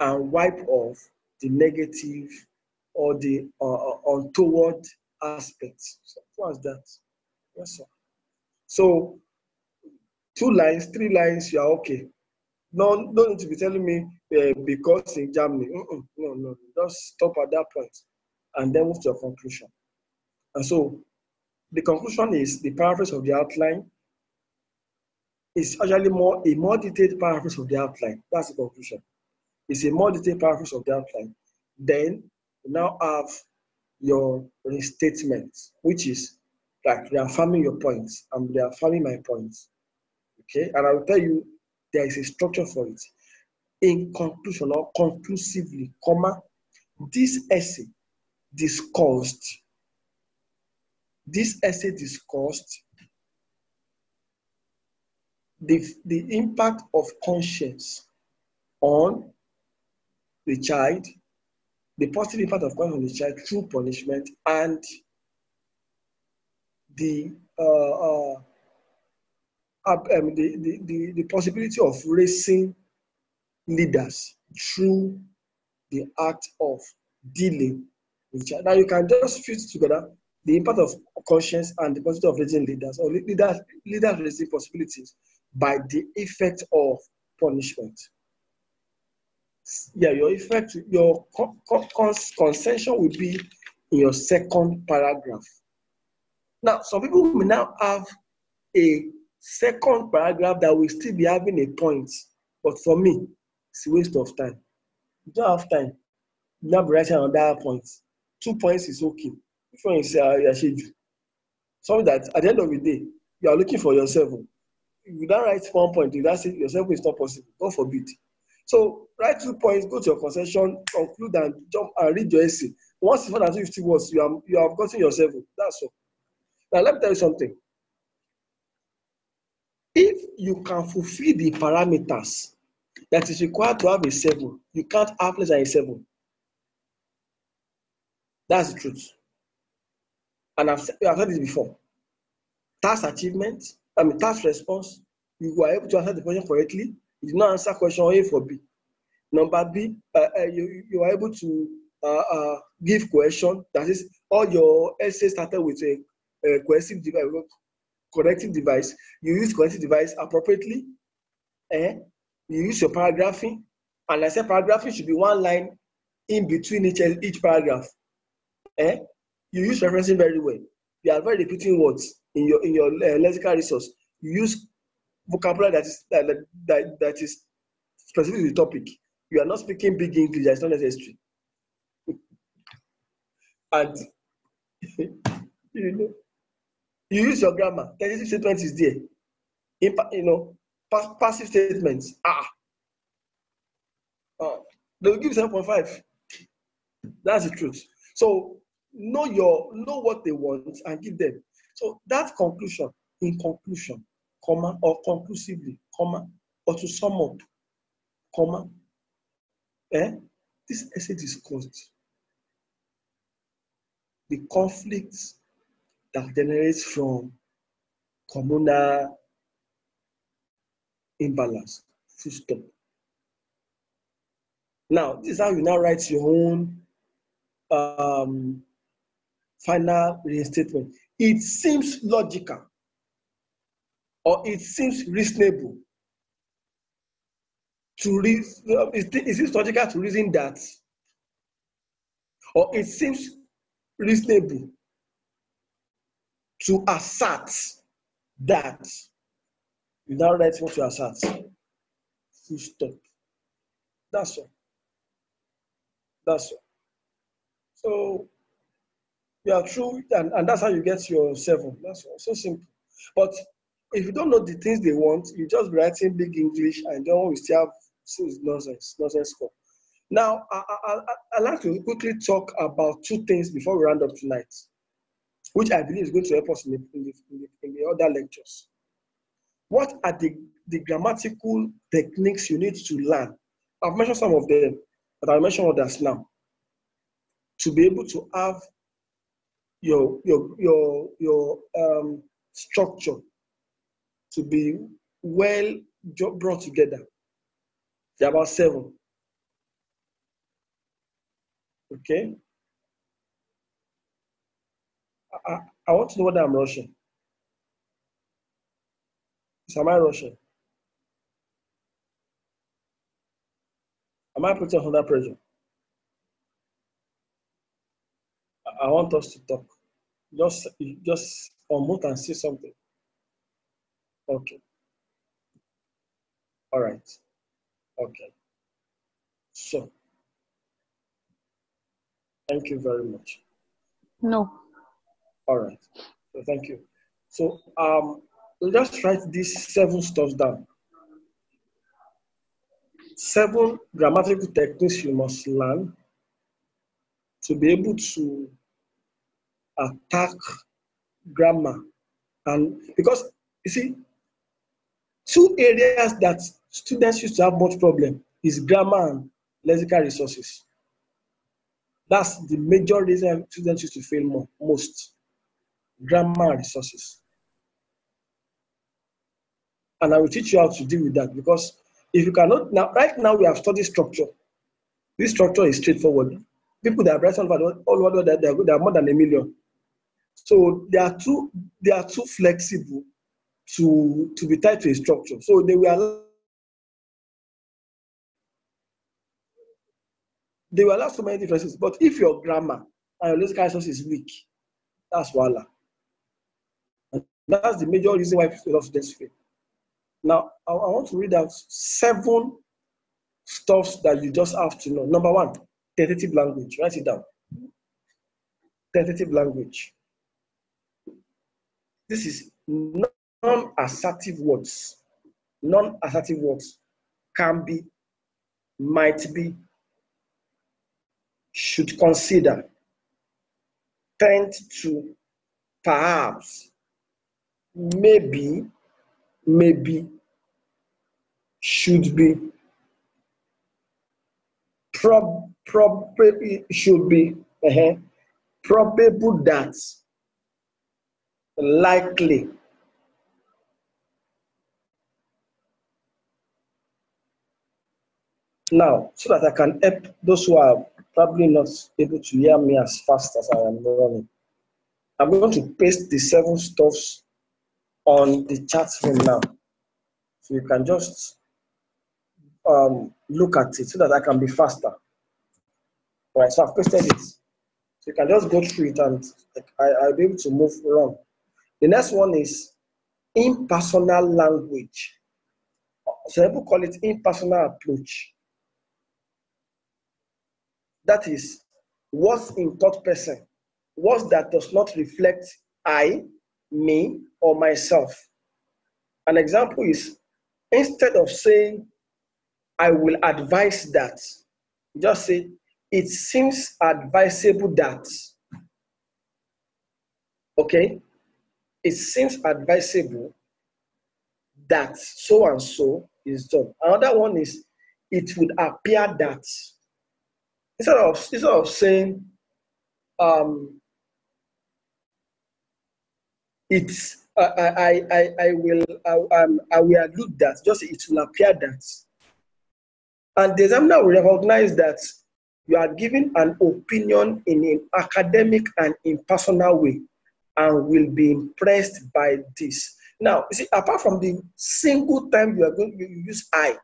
S1: and wipe off the negative or the uh, uh, untoward aspects. So what's that? Yes, sir. So two lines, three lines, you are okay. No, don't need to be telling me uh, because in Germany. Mm-mm, no, no, just stop at that point and then move to your conclusion. And so the conclusion is the paraphrase of the outline is actually more a more detailed paraphrase of the outline. That's the conclusion. It's a more detailed paraphrase of the outline. Then you now have your restatement, which is like reaffirming your points. I'm reaffirming my points. Okay, and I will tell you there is a structure for it. In conclusion or conclusively, comma, this essay discussed, this essay discussed the, the impact of conscience on the child, the positive impact of conscience on the child through punishment, and the, uh, uh, um, the, the, the, the possibility of raising leaders through the act of dealing with. Now you can just fuse together the impact of conscience and the possibility of raising leaders or leaders, leaders raising possibilities by the effect of punishment. Yeah, your effect, your con- con- concession will be in your second paragraph. Now, some people may now have a second paragraph that will still be having a point, but for me, it's a waste of time. You don't have time. You now be writing another point. Two points is okay. Which one is uh, Yasheju? Something that at the end of the day, you are looking for yourself you don't write one point, you don't say yourself is not possible. God forbid. So write two points, go to your concession, conclude and jump and read your essay. Once it's more than 250 words, you have you have gotten yourself. That's all. Now let me tell you something. If you can fulfill the parameters that is required to have a seven, you can't have less than a seven. That's the truth. And I've, I've said this before. Task achievement, I mean, task response, you were able to answer the question correctly. You did not answer question A for B. Number B, uh, uh, you, you are able to uh, uh, give question. That is, all your essay started with a, a cohesive corrective device. You use corrective device appropriately. Eh? You use your paragraphing. And I said paragraphing should be one line in between each, each paragraph. Eh? You use referencing very well. You avoid repeating words in your in your uh, lexical resource. You use vocabulary that is that, that, that, is specific to the topic. You are not speaking big English, that's not necessary. and you know, you use your grammar. Tentative statement is there. Impa- you know, pa- passive statements. Ah, uh, they will give seven point five. That's the truth. So know your know what they want and give them. So that conclusion, in conclusion, comma or conclusively, comma or to sum up, comma. Eh? This essay discussed the conflicts that generates from communal imbalance. Full stop. Now, this is how you now write your own um, final reinstatement. It seems logical or it seems reasonable to reason, it, it seems logical to reason that, or it seems reasonable to assert that. You now write what you assert. Full stop. That's all. That's all. So you are true, and, and that's how you get your seven. That's all. So simple. But if you don't know the things they want, you just be writing big English and then we still have nonsense, nonsense score. Now, I, I, I, I'd like to quickly talk about two things before we round up tonight, which I believe is going to help us in the, in the, in the, in the other lectures. What are the, the grammatical techniques you need to learn? I've mentioned some of them, but I'll mention others now. To be able to have your your your your um, structure to be well brought together. There are about seven. Okay. I, want to know whether I'm rushing. Is am I rushing? Am I putting under pressure? I- I want us to talk. Just just unmute and say something. Okay. All right. Okay. So, thank you very much.
S3: No.
S1: All right. So thank you. So um, we'll just write these seven stuffs down. Seven grammatical techniques you must learn to be able to attack grammar. And because you see, two areas that students used to have much problem is grammar and lexical resources. That's the major reason students used to fail more, most. Grammar resources. And I will teach you how to deal with that because if you cannot now, right now we have studied structure. This structure is straightforward. People that are bright all over that they are are more than a million. So they are too they are too flexible to to be tied to a structure. So they will allow they will allow so many differences. But if your grammar and your lexical resource is weak, that's wala. That's the major reason why lot of students fail. Now, I, I want to read out seven stuffs that you just have to know. Number one, tentative language. Write it down. Tentative language. This is non-assertive words. Non-assertive words can be, might be, should consider, tend to, perhaps, maybe, maybe, should be, prob, probably should be, uh probable that, likely. Now, so that I can help those who are probably not able to hear me as fast as I am running, I'm going to paste the seven stuffs on the chat room now. So you can just um, look at it so that I can be faster. All right, so I've pasted it. So you can just go through it and I, I'll be able to move along. The next one is impersonal language. So people call it impersonal approach. That is what's in third person, words that does not reflect I, me, or myself. An example is instead of saying, I will advise that, just say, it seems advisable that. Okay? It seems advisable that so and so is done. Another one is, it would appear that. Instead of, instead of saying, um, it's I, I, I, will I, um, I will allude that just it will appear that and the examiner will recognize that you are giving an opinion in an academic and impersonal way and will be impressed by this. Now, you see, apart from the single time you are going you use I,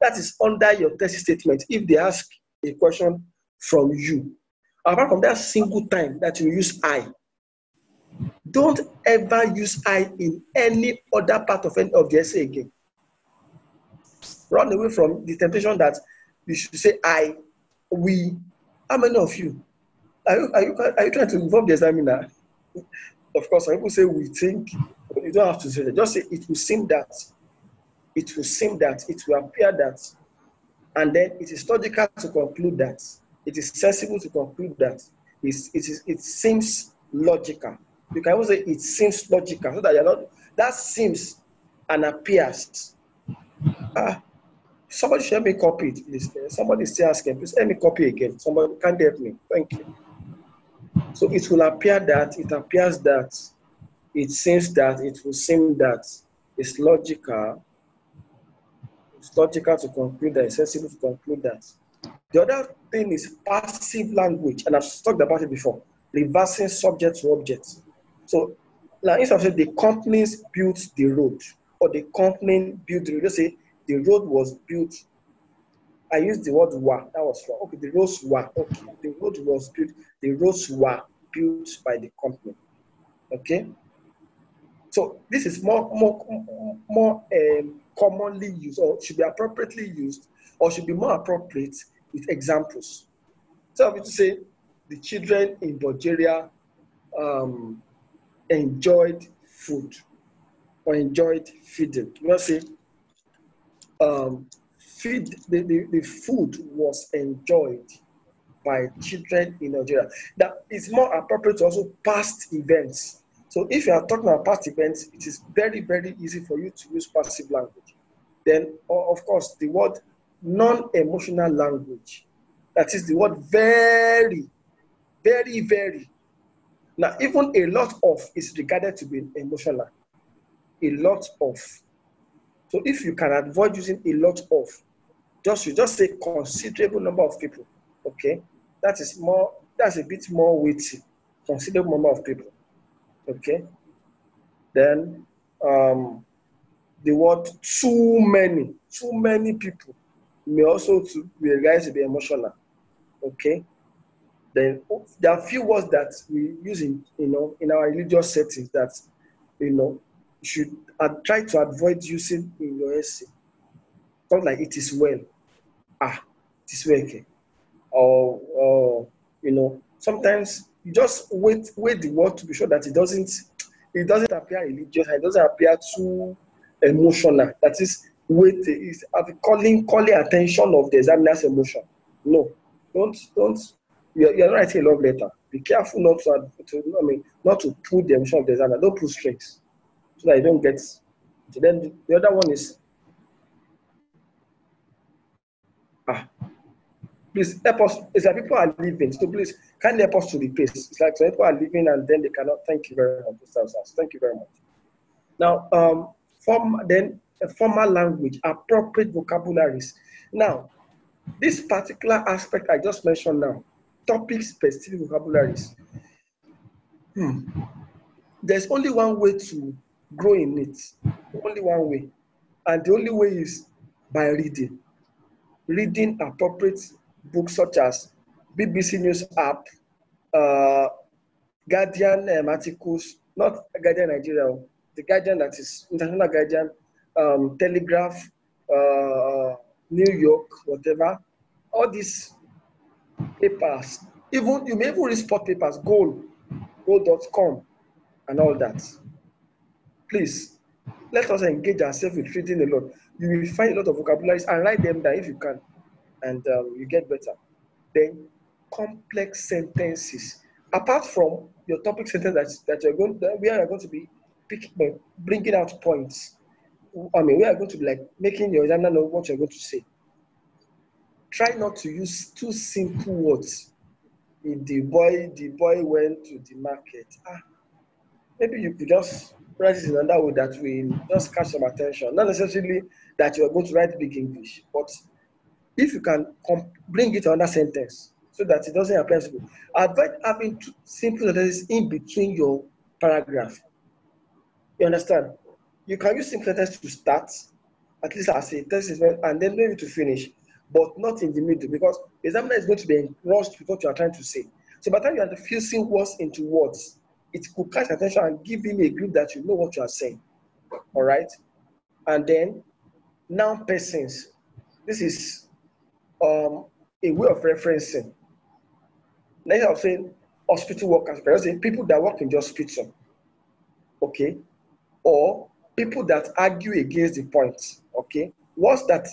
S1: that is under your thesis statement. If they ask a question from you, apart from that single time that you use I, don't ever use I in any other part of any of the essay again. Run away from the temptation that you should say I, we. How many of you? Are you, are you, are you trying to involve the examiner? Of course, some people say we think, but you don't have to say that. Just say it will seem that. It will seem that. It will appear that. And then it is logical to conclude that. It is sensible to conclude that. It's, it, is, it seems logical. You can also say it seems logical so that you're not, that seems and appears. Ah, somebody should help me copy it, please. Somebody is still asking, please help me copy again. Somebody can help me. Thank you. So it will appear that, it appears that, it seems that, it will seem that it's logical. It's logical to conclude that, it's sensible to conclude that. The other thing is passive language, and I've talked about it before, reversing subject to object. So, like instead of saying the companies built the road, or the company built the road, just say the road was built. I used the word wa, that was wrong. Okay, the roads were, okay, the road was built, the roads were built by the company. Okay? So this is more more more um, commonly used, or should be appropriately used, or should be more appropriate with examples. So I'm to say the children in Bulgaria um, enjoyed food or enjoyed feeding. You know, say um, feed the, the, the food was enjoyed by children in Nigeria. That is more appropriate to also past events. So if you are talking about past events, it is very, very easy for you to use passive language. Then, of course, the word non-emotional language. That is the word very, very, very. Now, even a lot of is regarded to be emotional. A lot of. So if you can avoid using a lot of, just you just say considerable number of people. Okay, that is more. That's a bit more weighty. Considerable number of people. Okay. Then um, the word too many, too many people may also to be realized to be emotional. Okay. Then there are few words that we use in you know in our religious settings that you know should uh, try to avoid using in your essay. Not like it is well. Ah, it is well. Okay. Or, or you know, sometimes you just wait wait the word to be sure that it doesn't it doesn't appear religious, it doesn't appear too emotional. That is wait is calling calling attention of the examiner's emotion. No, don't don't you're, you're writing a love letter. Be careful not to, to I mean not to put the emotion of. Don't put strings so that you don't get then the, the other one is ah please help us. It's like people are leaving. So please kindly help us to the pace. It's like people are leaving and then they cannot. Thank you very much. Thank you very much. Now, um, form then a formal language, appropriate vocabularies. Now, this particular aspect I just mentioned now, topic specific vocabularies. Hmm. There's only one way to grow in it. Only one way. And the only way is by reading. Reading appropriate books such as BBC News app, uh, Guardian um, articles, not Guardian Nigeria, oh, the Guardian that is International Guardian, um, Telegraph, uh, New York, whatever. All these papers, even you may even read sport papers, goal, goal.com, and all that. Please, let us engage ourselves with reading a lot. You will find a lot of vocabularies and write them down if you can, and um, you get better. Then, complex sentences. Apart from your topic sentence that, that you're going, that we are going to be picking, bringing out points. I mean, we are going to be like making your examiner know what you're going to say. Try not to use too simple words. If the boy, the boy went to the market. Ah, maybe you could just write it in another way that will just catch some attention. Not necessarily that you are going to write big English, but if you can bring it another sentence so that it doesn't appear people. Avoid having two simple sentences in between your paragraph. You understand? You can use simple sentences to start, at least as a test and then maybe to finish, but not in the middle because the examiner is going to be engrossed with what you are trying to say. So by the time you are fusing words into words, it could catch attention and give him a grip that you know what you are saying. All right? And then noun persons. This is um, a way of referencing. Next, I'm saying hospital workers, but saying people that work in the hospital. Okay? Or people that argue against the point. Okay? Words that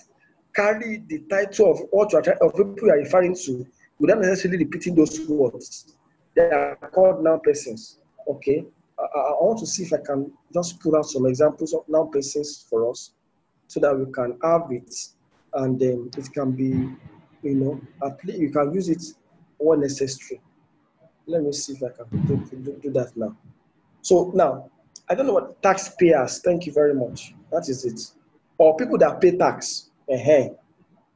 S1: carry the title of what you are trying, of people you are referring to without necessarily repeating those words. They are called noun persons. Okay? I, I want to see if I can just pull out some examples of noun persons for us so that we can have it and then it can be, you know, at least you can use it when necessary. Let me see if I can do, do, do that now. So now, I don't know what taxpayers, thank you very much. That is it. Or people that pay tax. Uh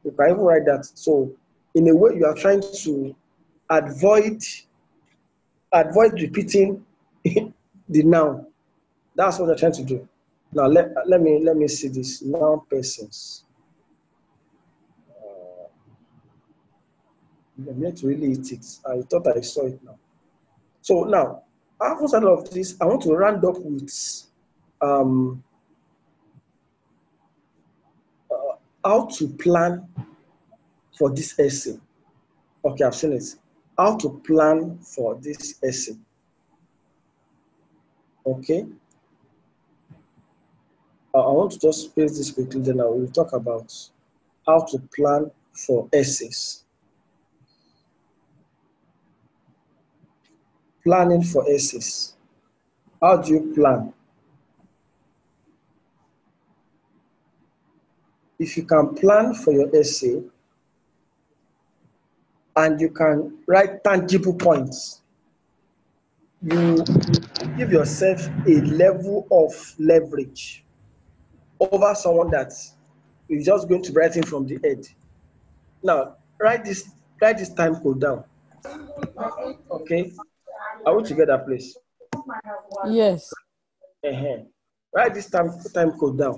S1: You can even write that. So in a way, you are trying to avoid avoid repeating the noun. That's what you're trying to do. Now let, let me let me see this. Noun persons. Uh, I meant to really eat it. I thought I saw it now. So now, all of this, I want to round up with um, uh, how to plan for this essay. Okay, I've seen it. How to plan for this essay. Okay. I want to just paste this quickly, then I will talk about how to plan for essays. Planning for essays. How do you plan? If you can plan for your essay and you can write tangible points, you give yourself a level of leverage over someone that is just going to write it from the head. Now, write this write this time code down. Okay, are we together, please?
S4: Yes.
S1: Uh-huh. Write this time time code down.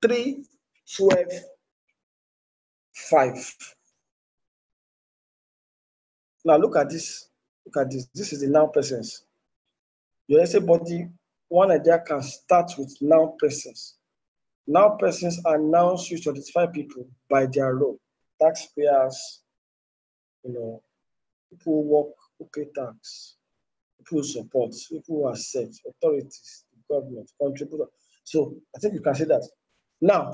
S1: Three, twelve, five. Now look at this. Look at this. This is the noun persons. Your essay body, one idea can start with noun persons. Noun persons are nouns used to identify people by their role. Taxpayers, you know, people who work, who pay tax, people who support, people who accept, authorities, government, contributor. So I think you can say that. Now,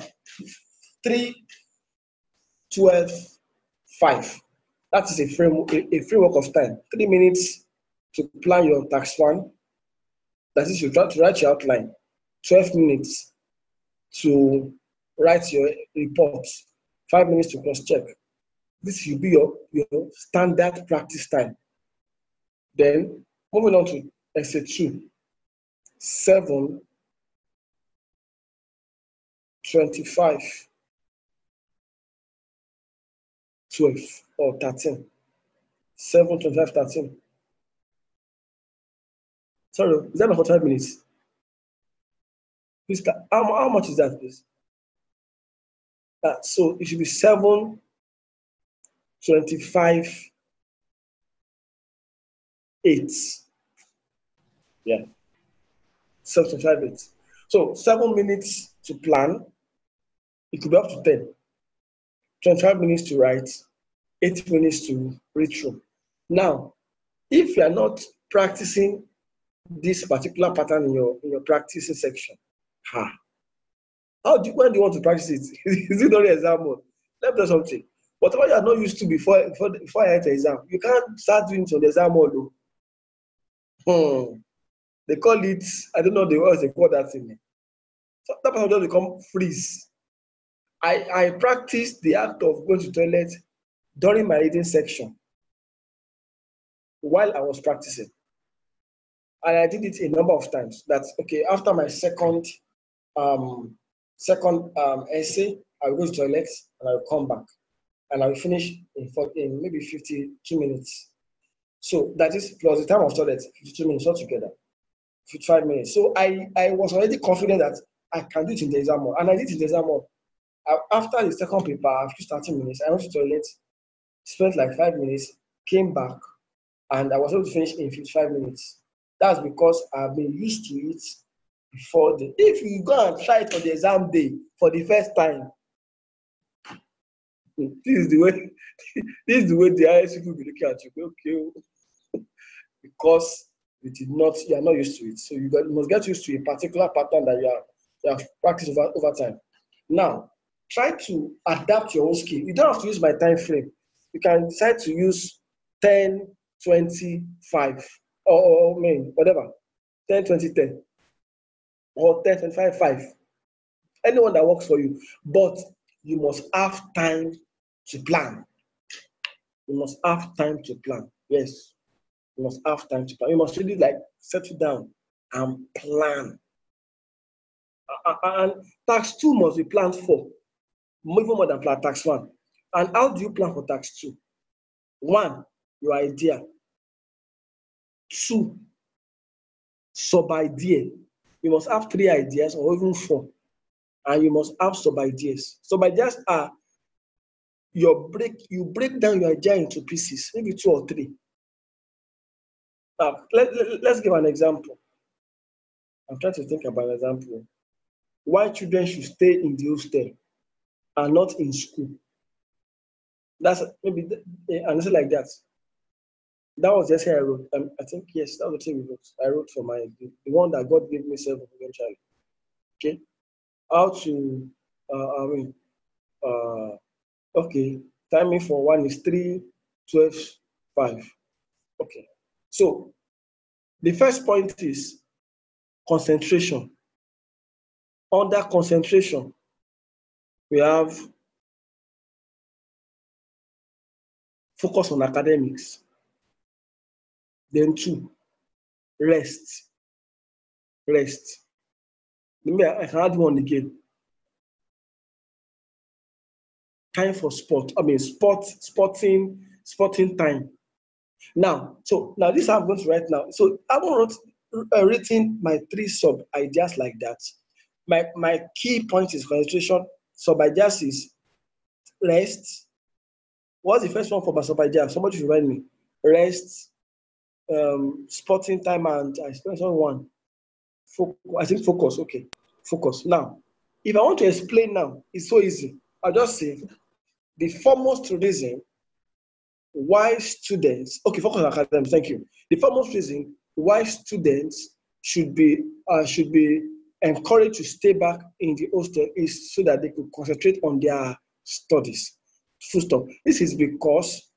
S1: 3, 12, 5. That is a, frame, a, a framework of time. Three minutes to plan your task plan. That is, you try to write your outline. 12 minutes to write your report. Five minutes to cross check. This will be your, your standard practice time. Then moving on to essay two, seven, 25, 12, or 13. 7, 25, 13. Sorry, is that not 45 minutes? Please, how, how much is that, please? Uh, so it should be 7, 25, 8. Yeah. 7, 25, 8. So 7 minutes to plan. It could be up to 10. 25 minutes to write, 8 minutes to read through. Now, if you are not practicing this particular pattern in your in your practicing section, ha, how do when do you want to practice it? Is it only exam mode? Let me tell something. Whatever you are not used to before before, before I enter exam, you can't start doing it on the exam mode. though. Hmm. They call it, I don't know the words they call that thing. So that person just become freeze. I, I practiced the act of going to toilet during my reading section while I was practicing. And I did it a number of times. That's okay. After my second um, second um, essay, I will go to toilet and I will come back and I will finish in, in maybe 52 minutes. So that is plus the time of toilet, 52 minutes altogether, 55 minutes. So I, I was already confident that I can do it in the exam hall. And I did it in the exam hall. After the second paper, after 30 minutes, I went to toilet, spent like five minutes, came back, and I was able to finish in 55 minutes. That's because I've been used to it before the. If you go and try it on the exam day for the first time, this is the way. this is the way the IS will be looking at you. Okay, oh. because you did not, you are not used to it. So you, got, you must get used to a particular pattern that you are you have practiced over, over time. Now, try to adapt your own skill. You don't have to use my time frame. You can decide to use 10, 20, 5, or, or mean, whatever, 10, 20, 10, or 10, 25, 5. Anyone that works for you. But you must have time to plan. You must have time to plan. Yes. You must have time to plan. You must really like settle down and plan. And task two must be planned for, even more than plan tax one. And how do you plan for tax two? One, your idea. Two, sub idea. You must have three ideas or even four. And you must have sub ideas. Sub ideas are your break, you break down your idea into pieces, maybe two or three. Now, let, let, let's give an example. I'm trying to think about an example. Why children should stay in the hostel and not in school. That's maybe an answer like that. That was the essay I wrote. Um, I think yes, that was the thing we wrote. I wrote for my the, the one that God gave me self eventually. Okay, how to uh, I mean uh, okay timing for one is three, twelve, five. okay so the first point is concentration under concentration we have focus on academics then two rest rest maybe i I can add one again time for sport. I mean, sport, sporting, sporting time. Now, so now this I'm going to write now. So I wrote uh, written my three sub ideas like that. My my key point is concentration. Sub ideas is rest. What's the first one for my sub? Somebody should remind me. Rest, um, sporting time, and I spent on one. Foc- I think focus. Okay, focus. Now, if I want to explain now, it's so easy. I'll just say the foremost reason why students okay focus on academics thank you the foremost reason why students should be uh, should be encouraged to stay back in the hostel is so that they could concentrate on their studies full stop this is because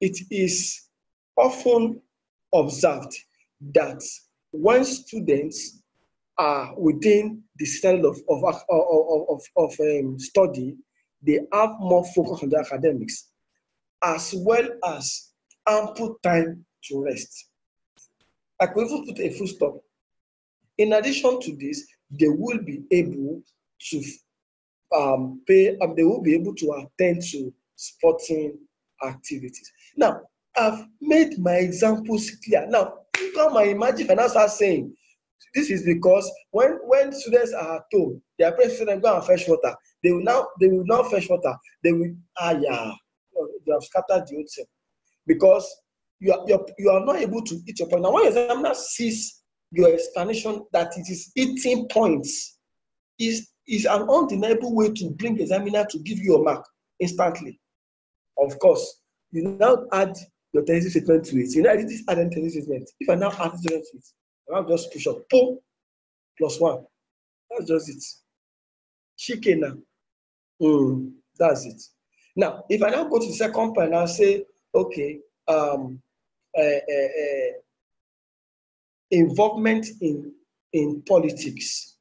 S1: it is often observed that when students are within the standard of, of, of, of, of, um, study, they have more focus on the academics as well as ample time to rest. I could even put a full stop. In addition to this, they will be able to um, pay, um, they will be able to attend to sporting activities. Now, I've made my examples clear. Now, come and imagine if I now start saying, this is because when when students are at home, their parents tell them go and fetch water. They will now they will not fetch water. They will ah yeah, you have scattered the thing because you are, you are you are not able to eat your point. Now, when examiner sees your explanation that it is eating points, is is an undeniable way to bring the examiner to give you a mark instantly. Of course, you now add your tentative statement to it. You know, I did this add tentative statement. If I now add it to it, I now just push up, boom, plus one. That's just it. Chicken now. Mm, that's it. Now, if I now go to the second point I'll say, okay, um, uh, uh, uh, involvement in in politics,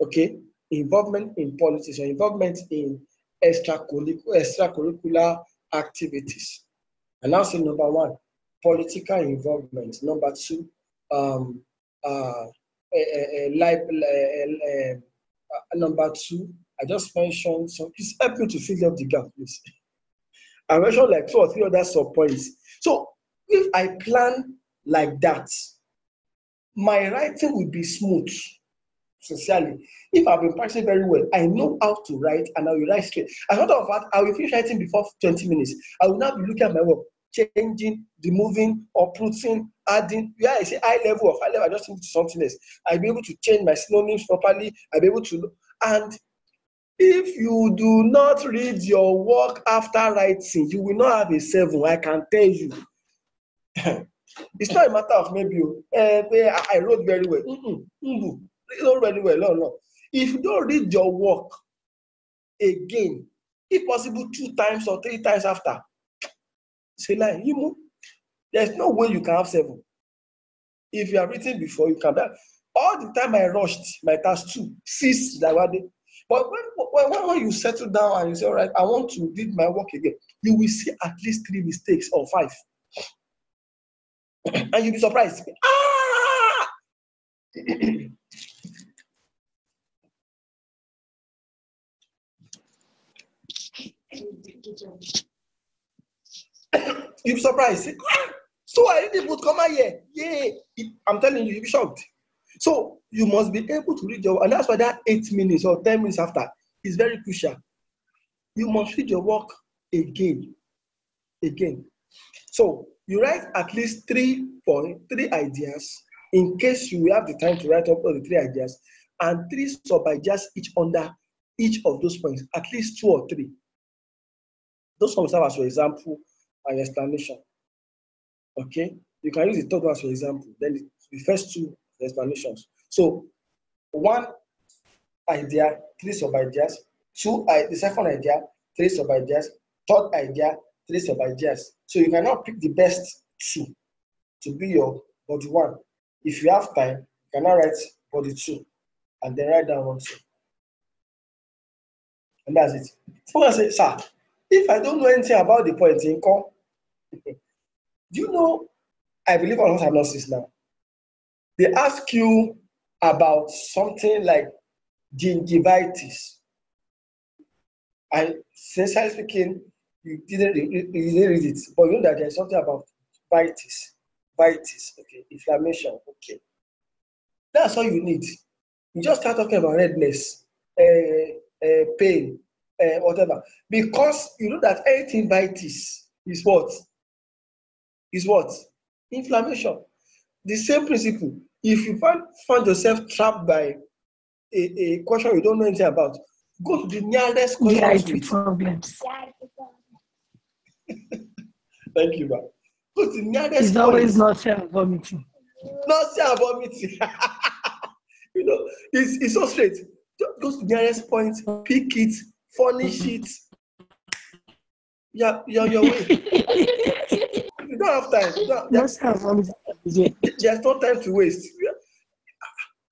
S1: okay, involvement in politics or involvement in extracurricular, extracurricular activities. And say number one, political involvement. Number two, um, uh, uh, life, uh, number two, I just mentioned some. Please help me to fill up the gap, please. I mentioned like two or three other sub points. So if I plan like that, my writing will be smooth. Sincerely, if I've been practicing very well, I know how to write and I will write straight. As a matter of fact, I will finish writing before 20 minutes. I will now be looking at my work, changing, removing, uprooting, adding. Yeah, I say high level of high level, I just need to something else. I'll be able to change my synonyms properly. I'll be able to, and if you do not read your work after writing, you will not have a seven. I can tell you. it's not a matter of maybe uh, I wrote very well. Mm-mm, mm-mm, you don't very well. No, no. If you don't read your work again, if possible, two times or three times after, say like you move. There's no way you can have seven. If you have written before, you can. All the time I rushed my task two, six, that one day. But when, when, when you settle down and you say, all right, I want to read my work again, you will see at least three mistakes or five. and you'll be surprised. Ah! you'll be surprised. So I didn't put comma here. Yeah. I'm telling you, you'll be shocked. So you must be able to read your and that's why that eight minutes or 10 minutes after is very crucial. You must read your work again. Again. So you write at least three point three ideas in case you have the time to write up all the three ideas and three sub-ideas each under each of those points, at least two or three. Those ones serve as your example and explanation. Okay? You can use the third one as your example. Then the, first two explanations. So one idea, three sub-ideas. Two, the second idea, three sub-ideas. Third idea, three sub-ideas. So you cannot pick the best two to be your body one. If you have time, you cannot write body two and then write down one two. And that's it. Someone say, sir, if I don't know anything about the point in call, do you know I believe on hypnosis now? They ask you about something like gingivitis. And sincerely speaking, you didn't, you didn't read it, but you know that there's something about vitis, vitis, okay, inflammation, okay. That's all you need. You just start talking about redness, uh, uh, pain, uh, whatever. Because you know that anything vitis is what? Is what? Inflammation. The same principle. If you find, find yourself trapped by a, a question you don't know anything about, go to the nearest question.
S4: Yeah, problems.
S1: Thank you, man. Go to the nearest
S4: It's always not self vomiting.
S1: Not self vomiting. you know, it's, it's so straight. Just go to the nearest point, pick it, furnish it. Yeah, you're your way. you don't have time. You don't-
S4: I'm
S1: there's no time to waste.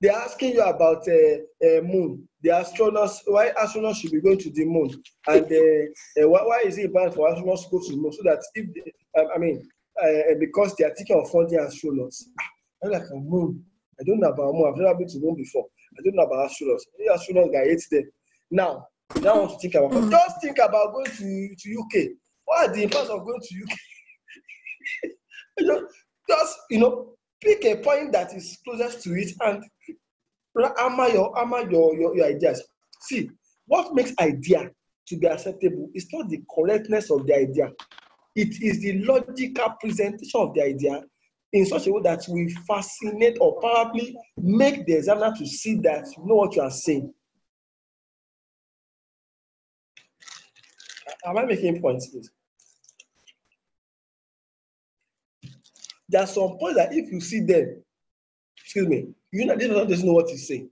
S1: They're asking you about uh, uh, moon. The astronauts, why astronauts should be going to the moon, and uh, uh, why, why is it important for astronauts to go to the moon? So that if, they, um, I mean, uh, because they are thinking of funding astronauts. I'm like a moon. I don't know about moon. I've never been to moon before. I don't know about astronauts. Any astronauts guy hates them. Now, you don't want to think about. But just think about going to to UK. What are the importance of going to UK? just, just you know, pick a point that is closest to it and hammer your hammer your, your, your ideas. See, what makes idea to be acceptable is not the correctness of the idea. It is the logical presentation of the idea in such a way that we fascinate or probably make the examiner to see that you know what you are saying. Am I making points, please? There are some points that if you see them, excuse me, you know this person doesn't know what he's saying.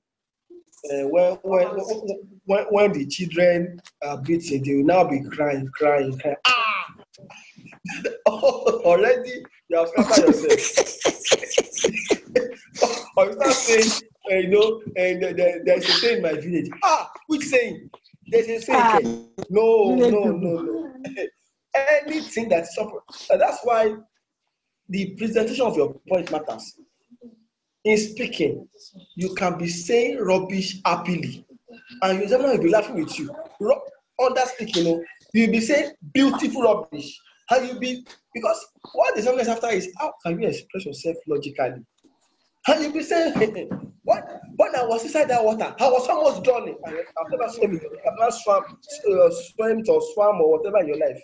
S1: Uh, when, when, when, when the children are beaten, they will now be crying, crying, crying. Ah! Already, you have scattered yourself. or you start saying, uh, you know, and uh, there, there's a saying in my village. Ah, which saying? There's a saying.
S4: Ah.
S1: No, no, no, no. Anything that's and that's why the presentation of your point matters. In speaking, you can be saying rubbish happily, and your examiner will be laughing with you. Ru- Under speaking, you know, you'll be saying beautiful rubbish, and you'll be because what the examiner is after is how can you express yourself logically? And you'll be saying, what? When I was inside that water, I was almost drowning. I- I've never swum, I've never swam, uh, swam or swam or whatever in your life.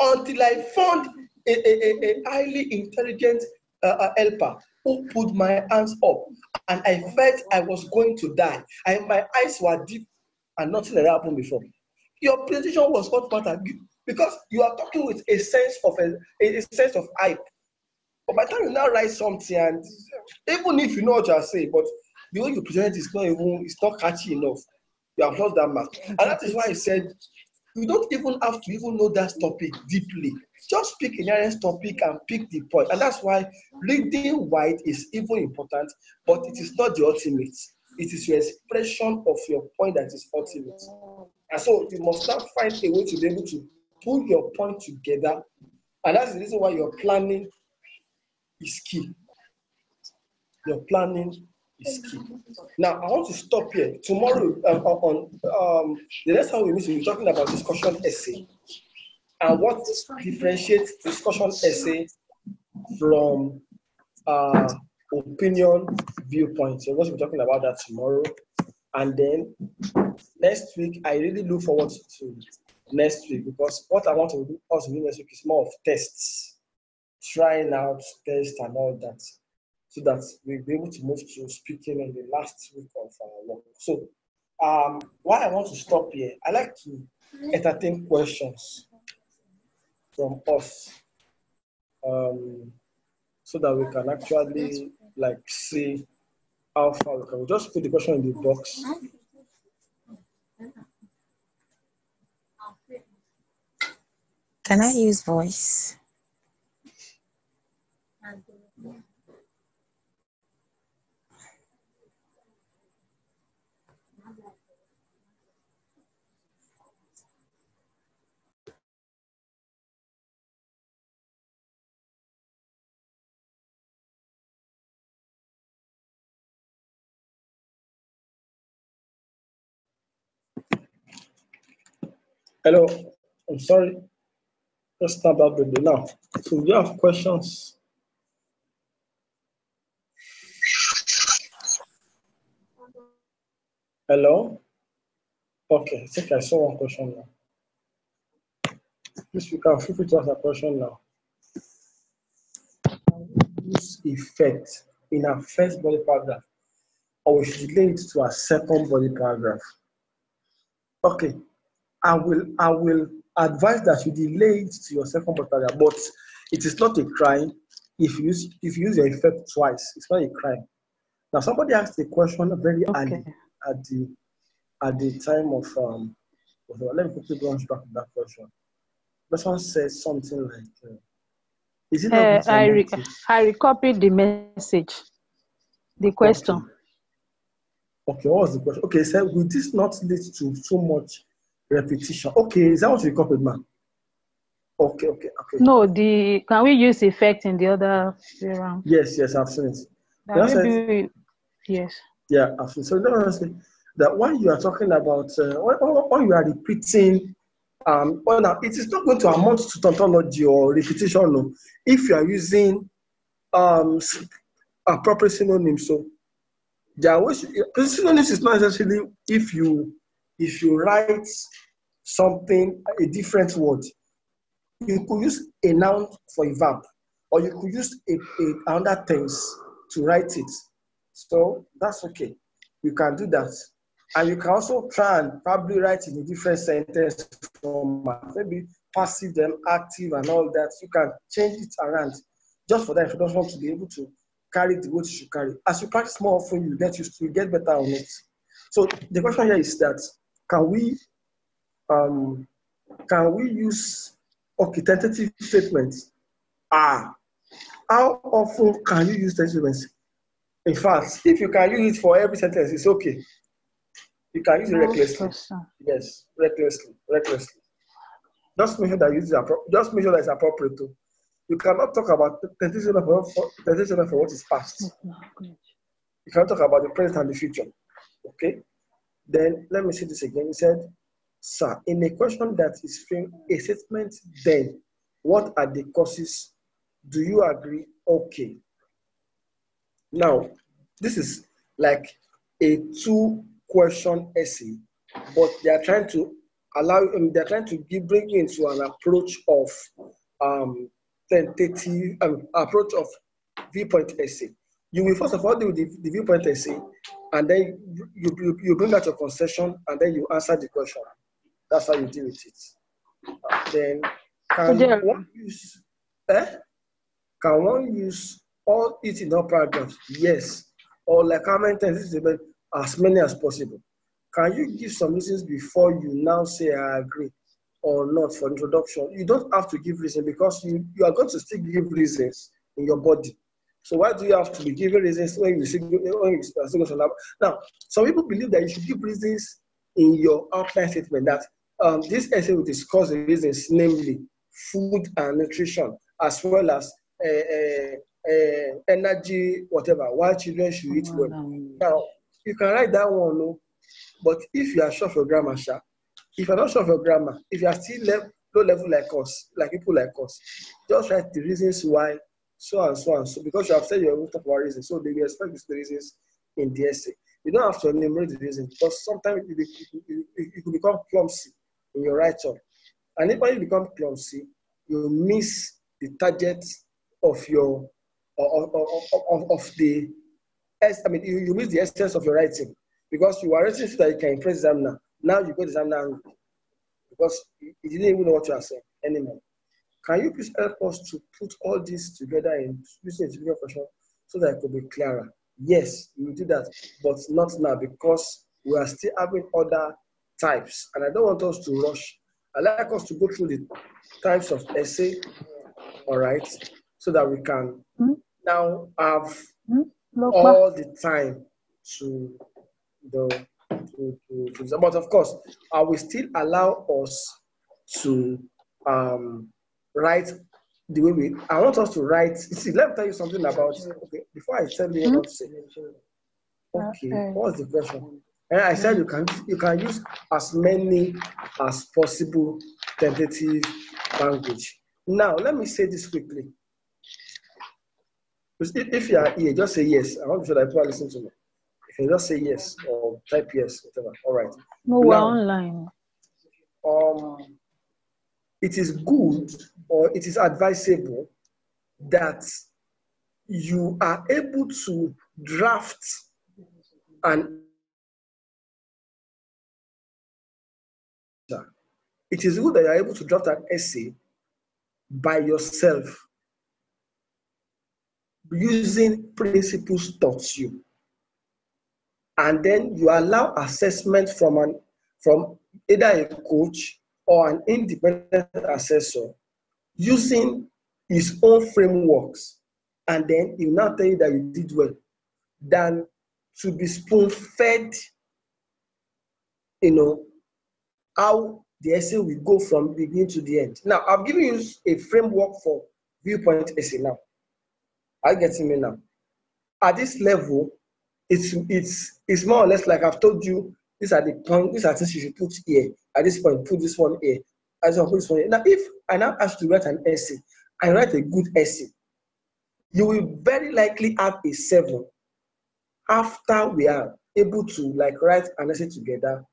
S1: Until I found a, a, a, highly intelligent uh, uh, helper who put my hands up, and I felt I was going to die. And my eyes were deep, and nothing had happened before. Your presentation was what matter because you are talking with a sense of a, a, a sense of hype. But by the time you now write something, and even if you know what you are saying, but the way you present it is not even it's not catchy enough. You have lost that mark, and that is why I said you don't even have to even know that topic deeply. Just pick a nearest topic and pick the point. And that's why reading wide is even important, but it is not the ultimate. It is your expression of your point that is ultimate. And so you must now find a way to be able to pull your point together. And that's the reason why your planning is key. Your planning is key. Now, I want to stop here. Tomorrow, um, on um, the next time we meet, we'll be talking about discussion essay and what differentiates discussion essay from uh, opinion viewpoint. So, we're going to be talking about that tomorrow. And then next week, I really look forward to next week because what I want to do us to next week is more of tests, trying out tests and all that so that we'll be able to move to speaking in the last week of our work. So, um, why I want to stop here, I like to entertain questions from us, um, so that we can actually like see how far we can. We'll just put the question in the box.
S3: Can I use voice?
S1: Hello, I'm sorry. Let's start that video now. So, do you have questions? Hello? Okay, I think I saw one question now. Please, you can feel free to ask a question now. Use effect in our first body paragraph, or we should it to our second body paragraph. Okay, I will I will advise that you delay it to your second paragraph, but it is not a crime if you use if you use your effect twice. It's not a crime. Now, somebody asked a question very early at the at the time of um. Let me quickly go on back to that question. This one says something like, uh, "Is it not
S4: Uh, I re- I recopied the message, the question.
S1: Okay, what was the question? Okay, so will this not lead to so much repetition? Okay, is that what you copied, man? Okay, okay, okay.
S4: No, the can we use effect in the other way?
S1: Yes, yes, I've seen it.
S4: That
S1: That's
S4: maybe yes.
S1: Yeah, I've seen. So let me say that when you are talking about uh, when, you are repeating, um, well, now it is not going to amount to tautology or repetition. No, if you are using um appropriate synonyms. So ways. Synonyms is not necessarily if you if you write something a different word. You could use a noun for a verb, or you could use a, a another tense to write it. So that's okay. You can do that. And you can also try and probably write in a different sentence format, maybe passive, then active, and all that. You can change it around just for that if you don't want to be able to carry the weight you should carry. As you practice more often, you get used to you get better on it. So the question here is that can we um can we use okay tentative statements? Ah, how often can you use tentative statements? In fact, if you can use it for every sentence, it's okay. You can use it recklessly. Yes, recklessly, recklessly. Just make sure that you use it appro- just make sure that it's appropriate too. You cannot talk about temptation for, for what is past. You cannot talk about the present and the future. Okay? Then let me see this again. He said, Sir, in a question that is framed a statement, then what are the causes? Do you agree? Okay. Now, this is like a two question essay, but they are trying to allow, um, they're trying to give, bring you into an approach of um, tentative, um, approach of viewpoint essay. You will first of all do the, the viewpoint essay, and then you, you, you bring out your concession, and then you answer the question. That's how you deal with it. Then, can
S4: Yeah.
S1: one use, eh? Can one use all it in all paragraphs? Yes. Or like how many times is it? As many as possible. Can you give some reasons before you now say I agree or not for introduction? You don't have to give reason because you, you are going to still give reasons in your body. So why do you have to be giving reasons when you see when you are still going? Now, some people believe that you should give reasons in your outline statement that um, this essay will discuss the reasons, namely food and nutrition, as well as uh, uh, uh, energy, whatever, why children should eat well. Now, you can write that one, no? but if you are sure of your grammar, sha, if you're not sure of your grammar, if you are still le- low level like us, like people like us, just write the reasons why, so and so and so, because you have said you're going to talk about reasons, so they will expect these reasons in the essay. You don't have to enumerate the reasons because sometimes you, you, you, you become clumsy in your write-up. And if you become clumsy, you miss the target of your of, of, of, of the I mean you, you miss the essence of your writing because you are writing so that you can impress examiner. Now you go to examiner because you you didn't even know what you are saying anymore. Can you please help us to put all this together in using a typical question so that it could be clearer? Yes, we will do that, but not now because we are still having other types, and I don't want us to rush. I like us to go through the types of essay, all right, so that we can
S4: Hmm?
S1: now have
S4: Lokma.
S1: all the time to the to, to, to but of course I will still allow us to um write the way we I want us to write see let me tell you something about okay before I tell you what to say okay
S4: Okay.
S1: what's the question and I said you can you can use as many as possible tentative language now let me say this quickly if, you are here, just say yes. I want to sure that people are listening to me. If you just say yes or type yes, whatever. All right.
S4: No, we're
S1: Now-
S4: online.
S1: Um, it is good or it is advisable that you are able to draft an it is good that you are able to draft an essay by yourself using principles taught you. And then you allow assessment from an from either a coach or an independent assessor using his own frameworks and then he will now tell you that you did well than to be spoon fed, you know, how the essay will go from beginning to the end. Now, I've given you a framework for viewpoint essay now. Are you getting me now? At this level, it's it's it's more or less like I've told you. These are the points, These are things you should put here. At this point, put this one here. As I put this one here. Now, if I now ask you to write an essay, and write a good essay, you will very likely have a seven after we are able to like write an essay together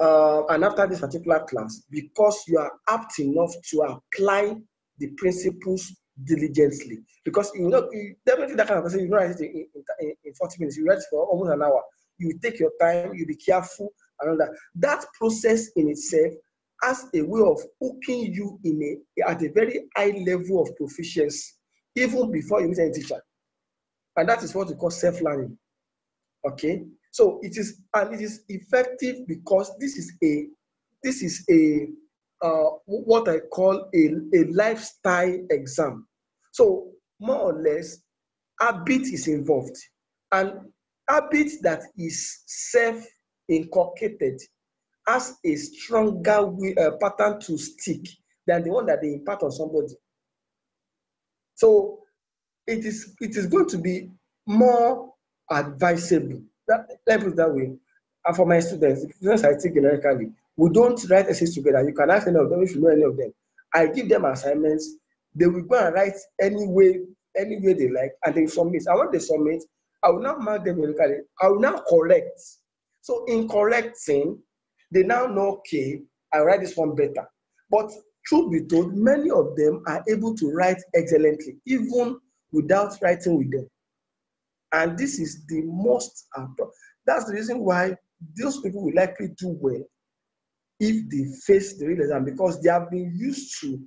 S1: uh, and after this particular class because you are apt enough to apply the principles diligently because you know you definitely that kind of person you it in, in, in 40 minutes you write it for almost an hour you take your time you be careful and all that. That process in itself has a way of hooking you in a at a very high level of proficiency even before you meet any teacher. And that is what we call self-learning okay? So it is and it is effective because this is a this is a uh, what i call a, a lifestyle exam. So more or less habit is involved. And habit that is self inculcated has a stronger uh, pattern to stick than the one that they impart on somebody so it is it is going to be more advisable. That, let me put it that way. And for my students, students I take generically, we don't write essays together. You can ask any of them if you know any of them. I give them assignments. They will go and write any way, any way they like, and they submit. And when they submit, I will now mark them generically. I will now correct. So in correcting, they now know, okay, I write this one better. But truth be told, many of them are able to write excellently, even without writing with them. And this is the most, that's the reason why those people will likely do well if they face the real exam because they have been used to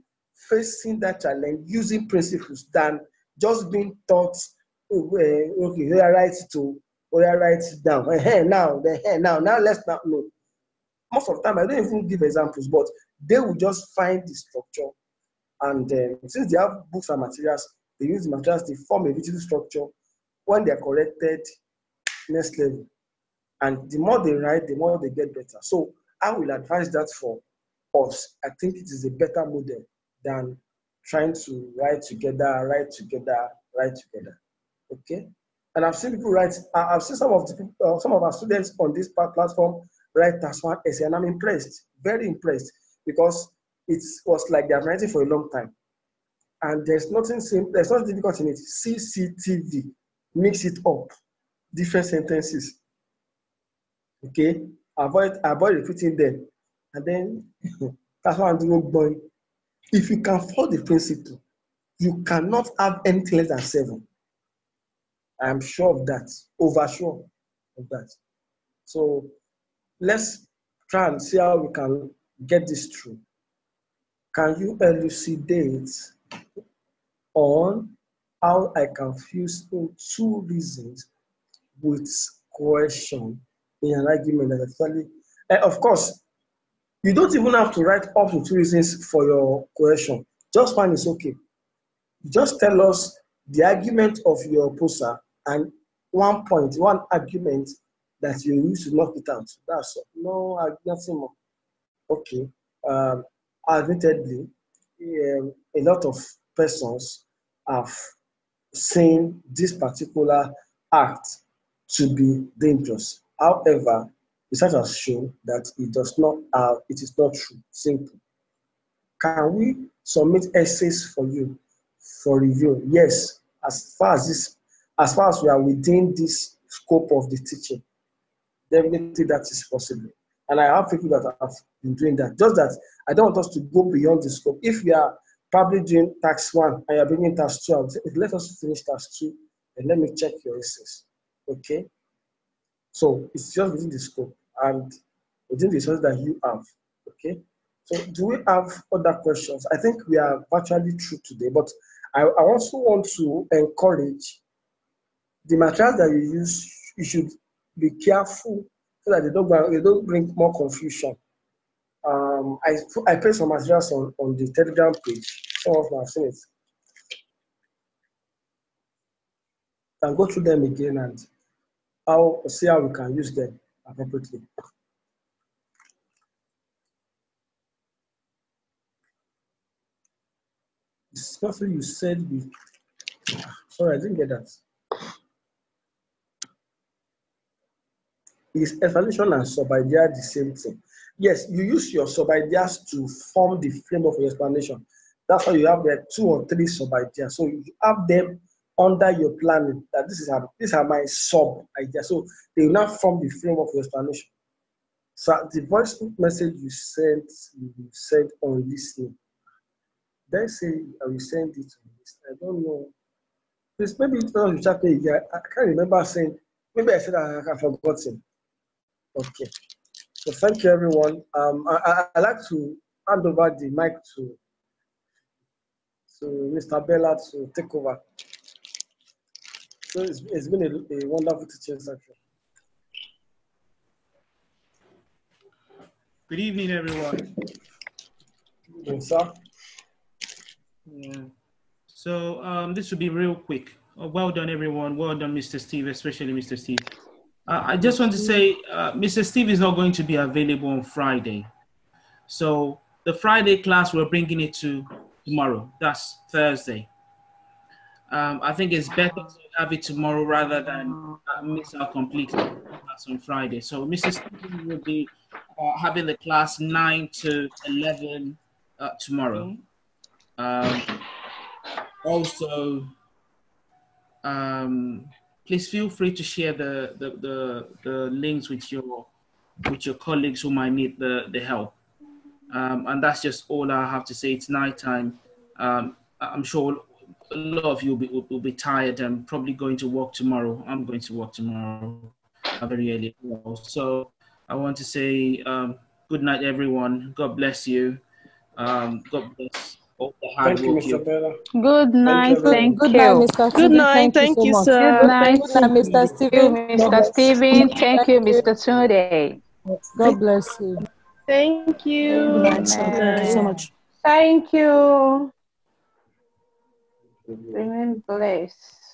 S1: facing that challenge using principles than just being taught, Oh, eh, okay, here are it to, or oh, write it down. Hey, eh, now, the hey, now, now let's not know. Most of the time, I don't even give examples, but they will just find the structure. And uh, since they have books and materials, they use the materials, they form a digital structure. When they are corrected, next level. And the more they write, the more they get better. So I will advise that for us. I think it is a better model than trying to write together, write together, write together. Okay? And I've seen people write, I've seen some of the uh, some of our students on this platform write as one essay, and I'm impressed, very impressed because it was like they're writing for a long time. And there's nothing simple, there's nothing difficult in it. CCTV, mix it up, different sentences. Okay, avoid avoid repeating them. And then that's why I'm doing boy. If you can follow the principle, you cannot have anything less than seven. I'm sure of that, over sure of that. So let's try and see how we can get this through. Can you elucidate on how I can fuse two reasons with coercion in an argument that actually, and of course, you don't even have to write up to two reasons for your coercion. Just one is okay. Just tell us the argument of your opposer and one point, one argument that you use to knock it out. That's. No, nothing more. Okay. Um, admittedly, um, a lot of persons have seen this particular act to be dangerous. However, research has shown that it does not. Uh, it is not true. Simple. Can we submit essays for you for review? Yes, as far as this, as far as we are within this scope of the teaching, definitely that is possible. And I have people that have been doing that. Just that I don't want us to go beyond the scope. If we are probably doing task one and you're bringing task two, say, let us finish task two and let me check your essays. Okay? So it's just within the scope and within the resources that you have. Okay? So do we have other questions? I think we are virtually through today, but I also want to encourage the materials that you use, you should be careful so that they don't, they don't bring more confusion. Um, I I put some materials on, on the Telegram page. Some of them have. And go through them again and how see how we can use them appropriately. Especially you said sorry, I didn't get that. Is evaluation and sub-idea the same thing? Yes, you use your sub-ideas to form the frame of your explanation. That's why you have the two or three sub-ideas. So you have them under your planning that this is these are my sub-ideas. So they will now form the frame of your explanation. So the voice message you sent, you sent on listening. Did say I will send it on listening? I don't know. Maybe it's not chat again. I can't remember saying, maybe I said I have forgotten. Okay. So thank you, everyone. Um, I, I, I'd like to hand over the mic to, to Mr. Bella to take over. So it's, it's been a, a wonderful teaching session.
S5: Good evening, everyone.
S1: Yes, sir.
S5: Yeah. So um, this will be real quick. Uh, well done, everyone. Well done, Mr. Steve, especially Mr. Steve. Uh, I just want to say, uh, Mr. Steve is not going to be available on Friday. So the Friday class, we're bringing it to tomorrow. That's Thursday. Um, I think it's better to have it tomorrow rather than uh, miss out completely class on Friday. So Mr. Steve will be uh, having the class 9 to 11 uh, tomorrow. Um, also, um, please feel free to share the, the, the, the links with your with your colleagues who might need the, the help. Um, and that's just all I have to say. It's nighttime. Um, I'm sure a lot of you will be, will be tired and probably going to work tomorrow. I'm going to work tomorrow very early. So I want to say um, good night, everyone. God bless you. Um, God bless all the hard
S1: Thank you,
S5: work
S1: Mr.
S5: you
S1: Bella.
S4: Good night.
S1: everyone.
S4: Thank
S3: Good
S4: you.
S3: night, Mr.
S6: Good night.
S3: Thank you
S6: Thank
S3: so
S6: you,
S3: much.
S6: sir.
S4: Good night.
S3: Good night, Mr.
S4: Thank you,
S3: Stephen.
S4: Mr.
S3: bless
S4: Stephen. Thank you, Mr. Tunde.
S3: God bless you.
S6: Thank you.
S3: Good night, sir.
S6: Thank you so much.
S4: Thank you. Remain blessed.